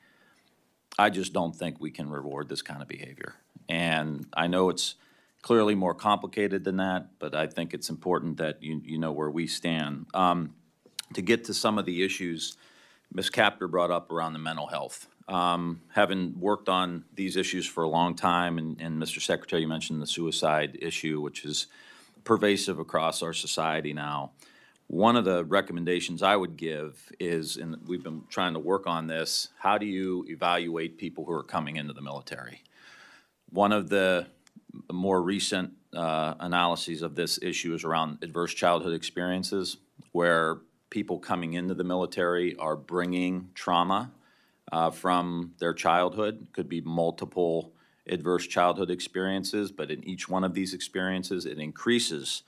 I just don't think we can reward this kind of behavior. And I know it's clearly more complicated than that, but I think it's important that you, you know where we stand. Um, to get to some of the issues Ms. Kaptur brought up around the mental health. Um, having worked on these issues for a long time, and, and Mr. Secretary, you mentioned the suicide issue, which is pervasive across our society now. One of the recommendations I would give is, and we've been trying to work on this, how do you evaluate people who are coming into the military? One of the more recent uh, analyses of this issue is around adverse childhood experiences, where people coming into the military are bringing trauma uh, from their childhood. Could be multiple adverse childhood experiences, but in each one of these experiences, it increases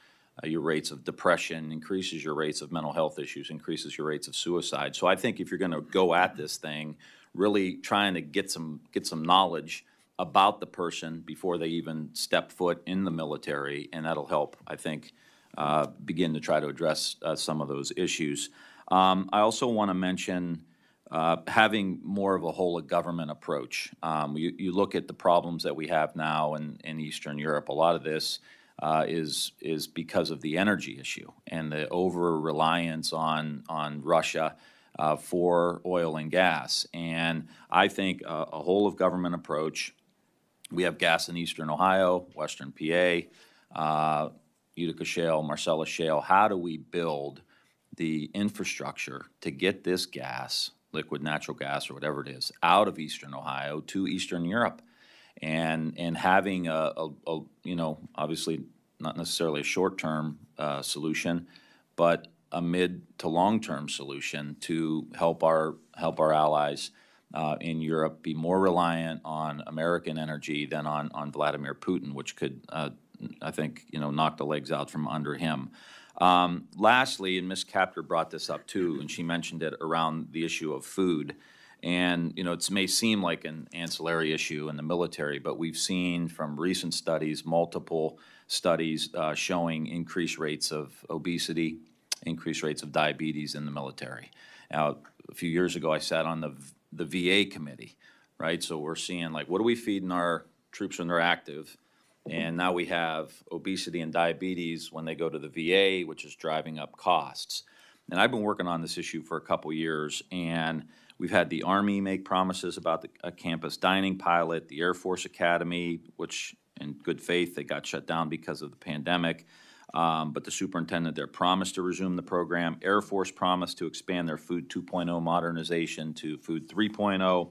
your rates of depression, increases your rates of mental health issues, increases your rates of suicide. So I think if you're going to go at this thing, really trying to get some get some knowledge about the person before they even step foot in the military, and that'll help, I think, uh, begin to try to address uh, some of those issues. Um, I also want to mention uh, having more of a whole of government approach. Um, you, you look at the problems that we have now in, in Eastern Europe. A lot of this uh, is is because of the energy issue and the over reliance on on Russia uh, for oil and gas. And I think a, a whole of government approach. We have gas in Eastern Ohio, Western PA, uh, Utica Shale, Marcellus Shale. How do we build the infrastructure to get this gas, liquid natural gas or whatever it is, out of Eastern Ohio to Eastern Europe? And and having a, a, a you know obviously not necessarily a short term uh, solution, but a mid to long term solution to help our help our allies uh, in Europe be more reliant on American energy than on on Vladimir Putin, which could uh, I think you know knock the legs out from under him. Um, lastly, and Ms. Kaptur brought this up too, and she mentioned it around the issue of food. And, you know, it may seem like an ancillary issue in the military, but we've seen from recent studies, multiple studies uh, showing increased rates of obesity, increased rates of diabetes in the military. Now, a few years ago, I sat on the, the VA committee, right? So we're seeing like, what are we feeding our troops when they're active? And now we have obesity and diabetes when they go to the VA, which is driving up costs. And I've been working on this issue for a couple years, and we've had the Army make promises about the, a campus dining pilot, the Air Force Academy, which in good faith, they got shut down because of the pandemic. Um, but the superintendent there promised to resume the program. Air Force promised to expand their Food 2.0 modernization to Food 3.0.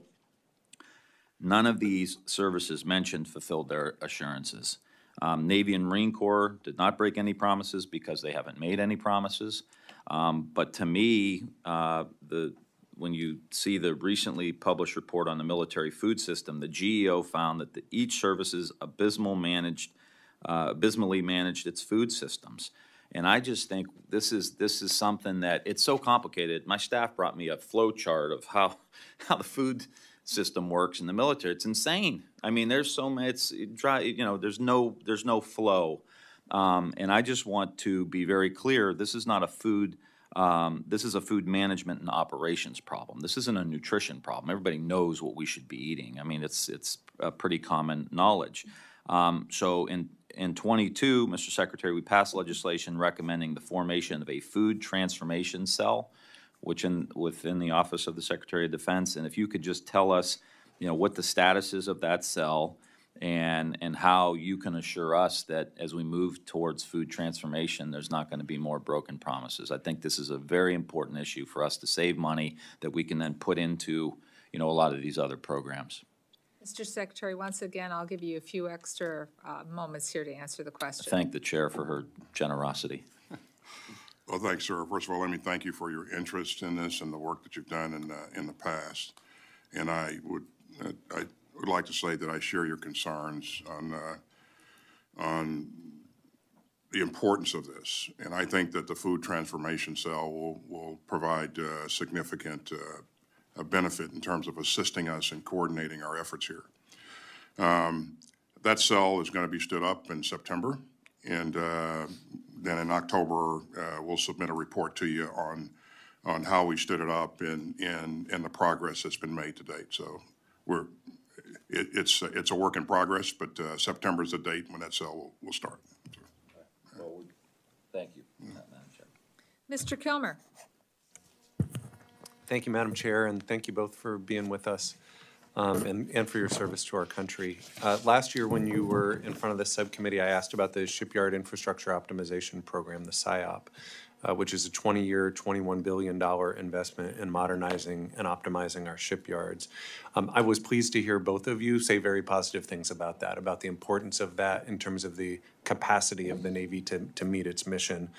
None of these services mentioned fulfilled their assurances. Um, Navy and Marine Corps did not break any promises because they haven't made any promises. Um, but to me, uh, the when you see the recently published report on the military food system, the GAO found that the, each service's abysmal managed, uh, abysmally managed its food systems. And I just think this is this is something that it's so complicated. My staff brought me a flow chart of how [LAUGHS] how the food system works in the military. It's insane. I mean, there's so many. It's it dry. You know, there's no there's no flow. Um, and I just want to be very clear. This is not a food. Um, this is a food management and operations problem. This isn't a nutrition problem. Everybody knows what we should be eating. I mean, it's it's a pretty common knowledge. Um, so in in 22, Mr. Secretary, we passed legislation recommending the formation of a food transformation cell, which in within the Office of the Secretary of Defense. And if you could just tell us, you know, what the status is of that cell, and, and how you can assure us that as we move towards food transformation, there's not going to be more broken promises. I think this is a very important issue for us to save money that we can then put into, you know, a lot of these other programs. Mr. Secretary, once again, I'll give you a few extra uh, moments here to answer the question. Thank the chair for her generosity. [LAUGHS] Well, thanks, sir. First of all, let me thank you for your interest in this and the work that you've done in, uh, in the past. And I would, uh, I would like to say that I share your concerns on, uh, on the importance of this. And I think that the Food Transformation Cell will, will provide uh, significant uh, benefit in terms of assisting us in coordinating our efforts here. Um, That cell is going to be stood up in September, and uh, then in October, uh, we'll submit a report to you on, on how we stood it up and, and, and the progress that's been made to date. So we're, it, it's, it's a work in progress, but uh, September is the date when that cell will, will start. Thank you, Madam Chair. Mr. Kilmer? Thank you, Madam Chair, and thank you both for being with us um, and, and for your service to our country. Uh, Last year, when you were in front of the subcommittee, I asked about the Shipyard Infrastructure Optimization Program, the SIOP, uh, which is a 20-year, $21 billion investment in modernizing and optimizing our shipyards. Um, I was pleased to hear both of you say very positive things about that, about the importance of that in terms of the capacity of the Navy to, to meet its mission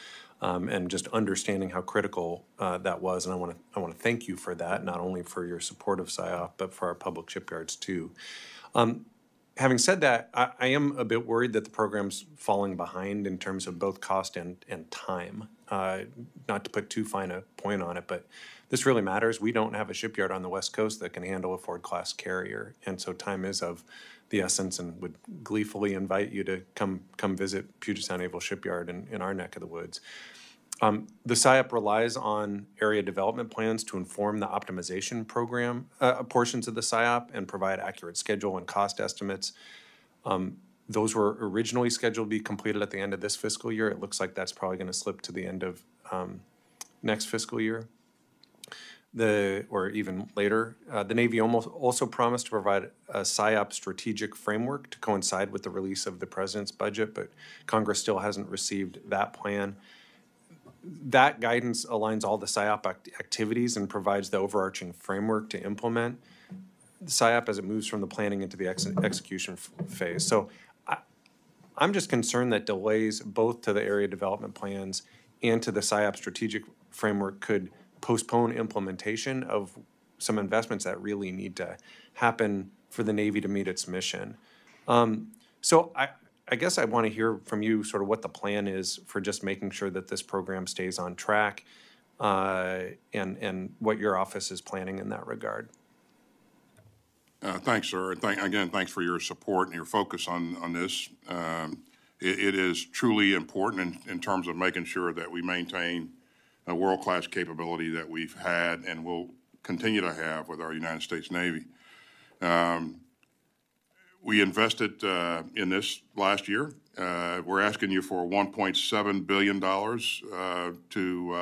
um, and just understanding how critical uh, that was. And I want to I want to thank you for that, not only for your support of SIOP, but for our public shipyards too. Um, having said that, I, I am a bit worried that the program's falling behind in terms of both cost and and time. Uh, not to put too fine a point on it, but this really matters. We don't have a shipyard on the West Coast that can handle a Ford class carrier, and so time is of the essence. And would gleefully invite you to come come visit Puget Sound Naval Shipyard in, in our neck of the woods. Um, the SIOP relies on area development plans to inform the optimization program uh, portions of the SIOP and provide accurate schedule and cost estimates. Um, those were originally scheduled to be completed at the end of this fiscal year. It looks like that's probably going to slip to the end of um, next fiscal year. The or even later, uh, the Navy almost also promised to provide a SIOP strategic framework to coincide with the release of the president's budget, but Congress still hasn't received that plan that guidance aligns all the SIOP act- activities and provides the overarching framework to implement the SIOP as it moves from the planning into the ex- execution f- phase. So I'm just concerned that delays both to the area development plans and to the SIOP strategic framework could postpone implementation of some investments that really need to happen for the Navy to meet its mission. Um, so I, I guess I want to hear from you sort of what the plan is for just making sure that this program stays on track uh, and, and what your office is planning in that regard. Uh, Thanks, sir. And again, thanks for your support and your focus on, on this. Um, It, it is truly important in, in terms of making sure that we maintain a world-class capability that we've had and will continue to have with our United States Navy. Um, We invested uh, in this last year. Uh, We're asking you for $1.7 billion uh, to,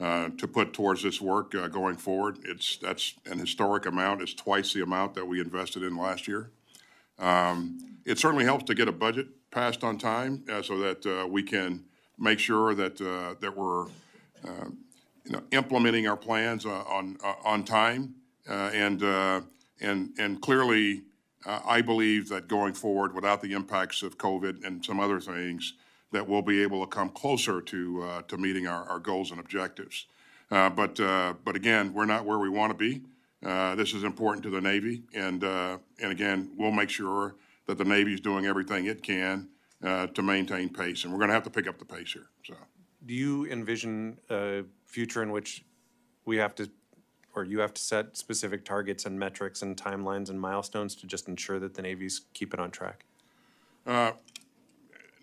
uh, to put towards this work uh, going forward. It's, that's an historic amount. It's twice the amount that we invested in last year. Um, It certainly helps to get a budget passed on time uh, so that uh, we can make sure that, uh, that we're, you know, implementing our plans on, on time. And, and, and clearly, I believe that going forward, without the impacts of COVID and some other things, that we'll be able to come closer to, uh, to meeting our, our goals and objectives. Uh, But, uh, but again, we're not where we want to be. Uh, This is important to the Navy, and, uh, and again, we'll make sure that the Navy is doing everything it can uh, to maintain pace, and we're going to have to pick up the pace here, so. Do you envision a future in which we have to, or you have to set specific targets and metrics and timelines and milestones to just ensure that the Navy's keeping on track? Uh,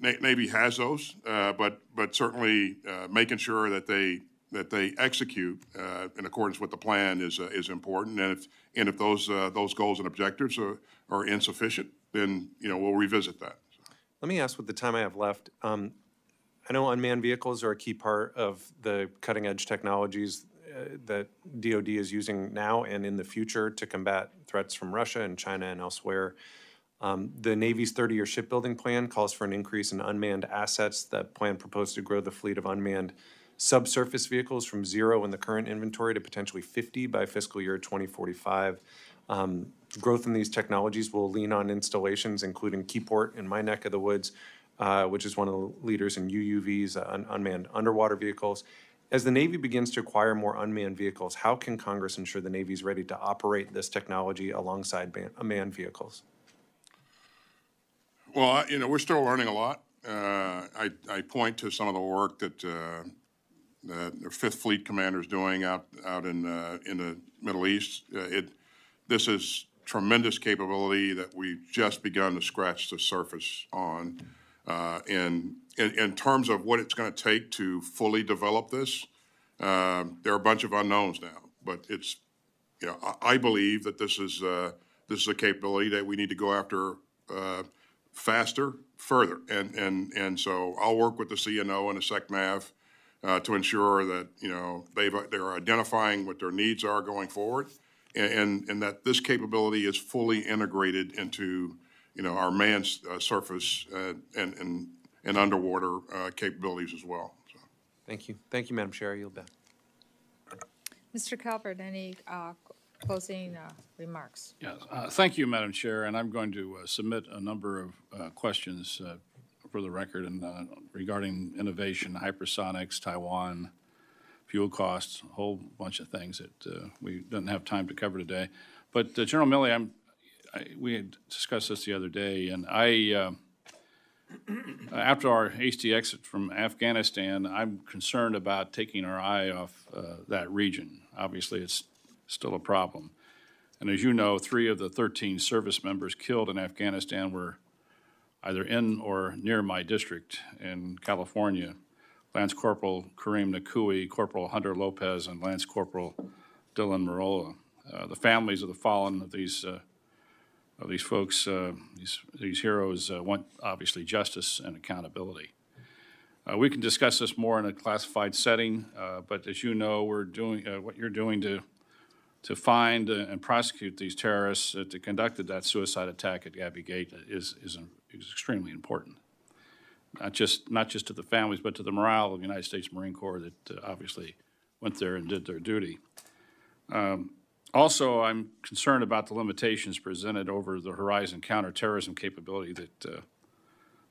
Navy has those, uh, but, but certainly uh, making sure that they, that they execute uh, in accordance with the plan is, uh, is important. And if, and if those, uh, those goals and objectives are, are insufficient, then, you know, we'll revisit that. Let me ask with the time I have left. Um, I know unmanned vehicles are a key part of the cutting edge technologies uh, that DoD is using now and in the future to combat threats from Russia and China and elsewhere. Um, The Navy's 30-year shipbuilding plan calls for an increase in unmanned assets. That plan proposed to grow the fleet of unmanned subsurface vehicles from zero in the current inventory to potentially 50 by fiscal year 2045. Um, Growth in these technologies will lean on installations, including Keyport in my neck of the woods, uh, which is one of the leaders in UUVs, uh, un- unmanned underwater vehicles. As the Navy begins to acquire more unmanned vehicles, how can Congress ensure the Navy is ready to operate this technology alongside man- manned vehicles? Well, you know, we're still learning a lot. Uh, I, I point to some of the work that, uh, that the Fifth Fleet Commander is doing out, out in, uh, in the Middle East. Uh, It, this is tremendous capability that we've just begun to scratch the surface on. Uh, In, in, in terms of what it's going to take to fully develop this, uh, there are a bunch of unknowns now. But it's, you know, I, I believe that this is, uh, this is a capability that we need to go after uh, faster, further. And, and, and so I'll work with the CNO and the SECNAV uh, to ensure that, you know, they've, they're identifying what their needs are going forward and, and, and that this capability is fully integrated into, you know, our manned uh, surface uh, and, and, and underwater uh, capabilities as well. So. Thank you. Thank you, Madam Chair. I yield back. Mr. Calvert, any uh, closing uh, remarks? Yes, uh, thank you, Madam Chair, and I'm going to uh, submit a number of uh, questions uh, for the record and uh, regarding innovation, hypersonics, Taiwan, fuel costs, a whole bunch of things that we didn't have time to cover today. But General Milley, I'm, I, we had discussed this the other day, and I, after our hasty exit from Afghanistan, I'm concerned about taking our eye off that region. Obviously, it's still a problem. And as you know, three of the 13 service members killed in Afghanistan were either in or near my district in California. Lance Corporal Kareem Nikoui, Corporal Hunter Lopez, and Lance Corporal Dylan Merola. Uh, the families of the fallen of these uh, of these folks, uh, these these heroes, uh, want obviously justice and accountability. Uh, we can discuss this more in a classified setting, uh, but as you know, we're doing what you're doing to to find and prosecute these terrorists that conducted that suicide attack at Abbey Gate is is, is extremely important. Not just not just to the families, but to the morale of the United States Marine Corps that uh, obviously went there and did their duty. Um, also, I'm concerned about the limitations presented over the Horizon counterterrorism capability that uh,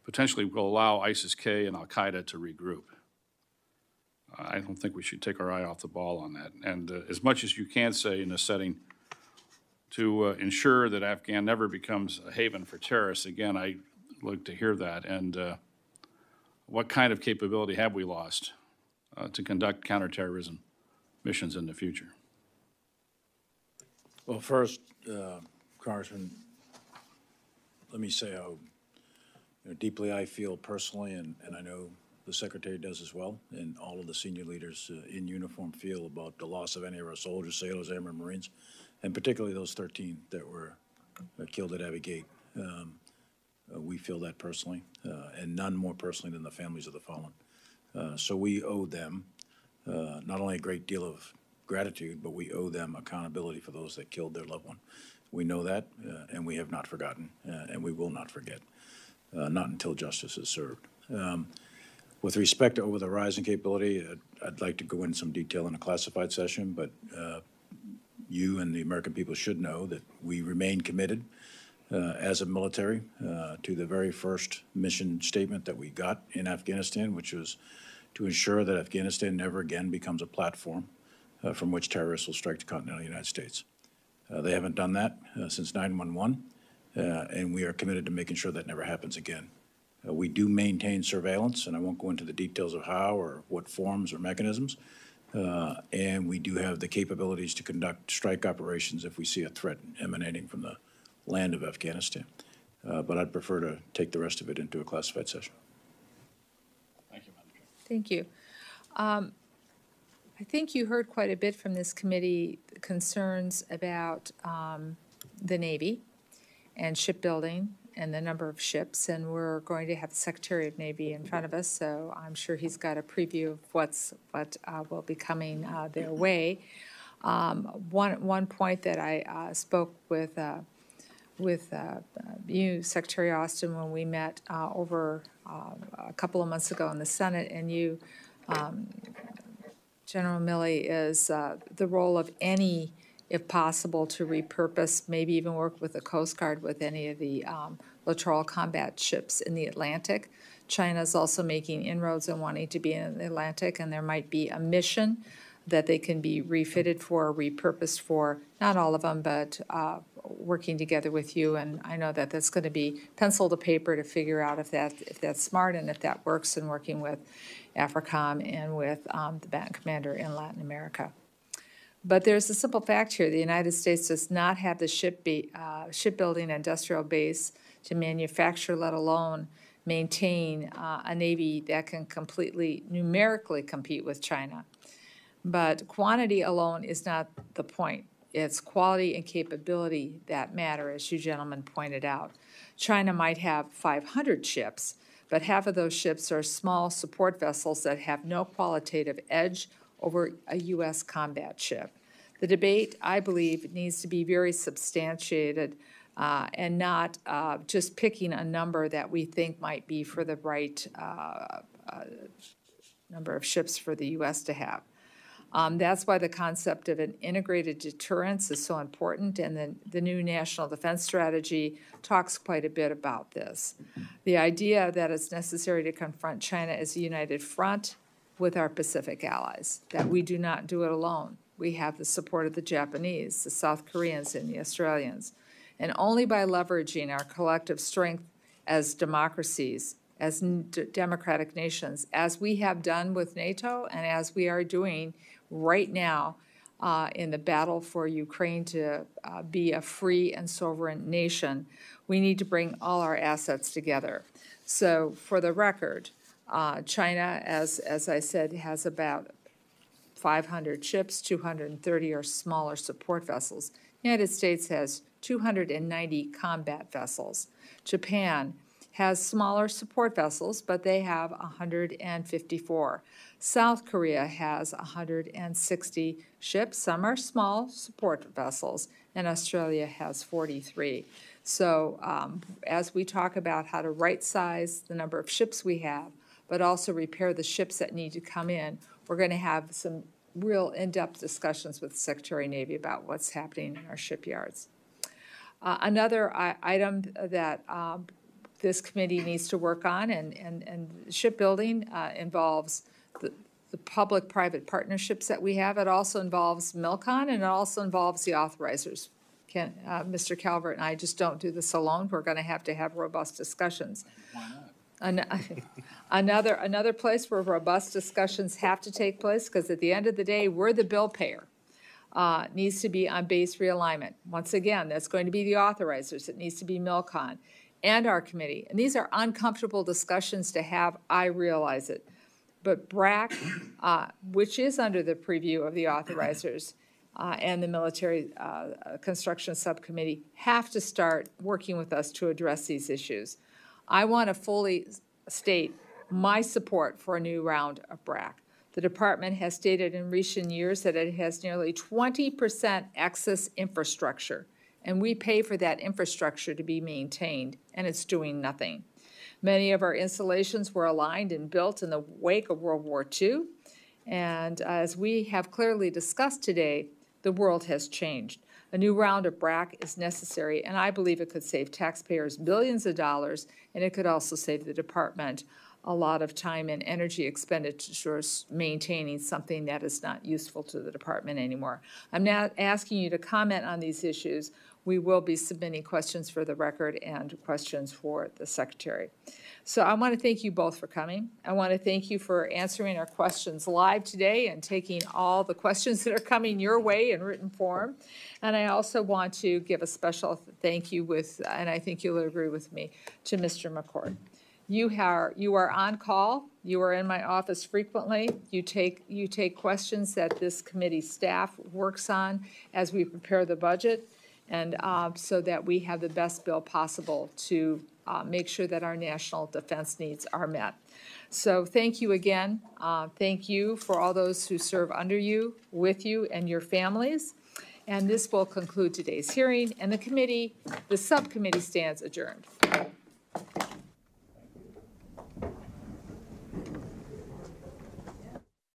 potentially will allow ISIS-K and Al-Qaeda to regroup. I don't think we should take our eye off the ball on that. And uh, as much as you can say in this setting, to uh, ensure that Afghan never becomes a haven for terrorists, again, I look to hear that. And uh, what kind of capability have we lost uh, to conduct counterterrorism missions in the future? Well, first, uh, Congressman, let me say how you know, deeply I feel personally, and, and I know the Secretary does as well, and all of the senior leaders uh, in uniform feel about the loss of any of our soldiers, sailors, airmen, Marines, and particularly those 13 that were uh, killed at Abbey Gate. Um, uh, we feel that personally, uh, and none more personally than the families of the fallen. Uh, so we owe them uh, not only a great deal of gratitude, but we owe them accountability for those that killed their loved one. We know that, and we have not forgotten, and we will not forget, not until justice is served. Um, with respect to over the horizon capability, I'd, I'd like to go into some detail in a classified session, but uh, you and the American people should know that we remain committed uh, as a military uh, to the very first mission statement that we got in Afghanistan, which was to ensure that Afghanistan never again becomes a platform uh, from which terrorists will strike the continental United States. Uh, they haven't done that uh, since 911, uh, and we are committed to making sure that never happens again. Uh, we do maintain surveillance, and I won't go into the details of how or what forms or mechanisms. Uh, and we do have the capabilities to conduct strike operations if we see a threat emanating from the land of Afghanistan. Uh, but I'd prefer to take the rest of it into a classified session. Thank you. Madam Chair. Thank you. Um, I think you heard quite a bit from this committee concerns about um, the Navy and shipbuilding and the number of ships, and we're going to have the Secretary of Navy in front of us, so I'm sure he's got a preview of what's, what uh, will be coming uh, their way. Um, One, one point that I uh, spoke with uh, with uh, you, Secretary Austin, when we met over a couple of months ago in the Senate, and you, um, General Milley, is the role of any, if possible, to repurpose, maybe even work with the Coast Guard with any of the um, littoral combat ships in the Atlantic. China is also making inroads and wanting to be in the Atlantic, and there might be a mission that they can be refitted for, repurposed for, not all of them, but uh, working together with you. And I know that that's going to be pencil to paper to figure out if that, if that's smart and if that works, and working with AFRICOM and with um, the Baton Commander in Latin America. But there's a simple fact here. The United States does not have the ship be, uh, shipbuilding industrial base to manufacture, let alone maintain uh, a Navy that can completely numerically compete with China. But quantity alone is not the point. It's quality and capability that matter, as you gentlemen pointed out. China might have 500 ships, but half of those ships are small support vessels that have no qualitative edge over a U.S. combat ship. The debate, I believe, needs to be very substantiated uh, and not uh, just picking a number that we think might be for the right uh, uh number of ships for the U.S. to have. Um, that's why the concept of an integrated deterrence is so important, and the, the new National Defense Strategy talks quite a bit about this. The idea that it's necessary to confront China as a united front with our Pacific allies, that we do not do it alone. We have the support of the Japanese, the South Koreans, and the Australians. And only by leveraging our collective strength as democracies as democratic nations, as we have done with NATO and as we are doing right now uh, in the battle for Ukraine to uh, be a free and sovereign nation, we need to bring all our assets together. So, for the record, uh, China, as, as I said, has about 500 ships, 230 are smaller support vessels. United States has 290 combat vessels. Japan has smaller support vessels, but they have 154. South Korea has 160 ships. Some are small support vessels, and Australia has 43. So, um, as we talk about how to right size the number of ships we have, but also repair the ships that need to come in, we're going to have some real in depth discussions with the Secretary of Navy about what's happening in our shipyards. Uh, another I- item that um, this committee needs to work on, and, and, and shipbuilding uh, involves the, the public-private partnerships that we have. It also involves Milcon, and it also involves the authorizers. Ken, uh, Mr. Calvert and I just don't do this alone. We're going to have to have robust discussions. An- [LAUGHS] Another, another place where robust discussions have to take place, because at the end of the day, we're the bill payer, uh, needs to be on base realignment. Once again, that's going to be the authorizers. It needs to be Milcon and our committee. And these are uncomfortable discussions to have, I realize it. But BRAC, uh, which is under the preview of the authorizers uh, and the Military uh, Construction Subcommittee, have to start working with us to address these issues. I want to fully state my support for a new round of BRAC. The department has stated in recent years that it has nearly 20% excess infrastructure, and we pay for that infrastructure to be maintained, and it's doing nothing. Many of our installations were aligned and built in the wake of World War II. And uh, as we have clearly discussed today, the world has changed. A new round of BRAC is necessary, and I believe it could save taxpayers billions of dollars, and it could also save the department a lot of time and energy expenditures maintaining something that is not useful to the department anymore. I'm not asking you to comment on these issues we will be submitting questions for the record and questions for the secretary. So I want to thank you both for coming. I want to thank you for answering our questions live today and taking all the questions that are coming your way in written form. And I also want to give a special thank you with, and I think you'll agree with me, to Mr. McCord. You are, you are on call. You are in my office frequently. You take, you take questions that this committee staff works on as we prepare the budget and uh, so that we have the best bill possible to uh, make sure that our national defense needs are met. So thank you again. Uh, thank you for all those who serve under you, with you, and your families. And this will conclude today's hearing, and the committee, the subcommittee stands adjourned.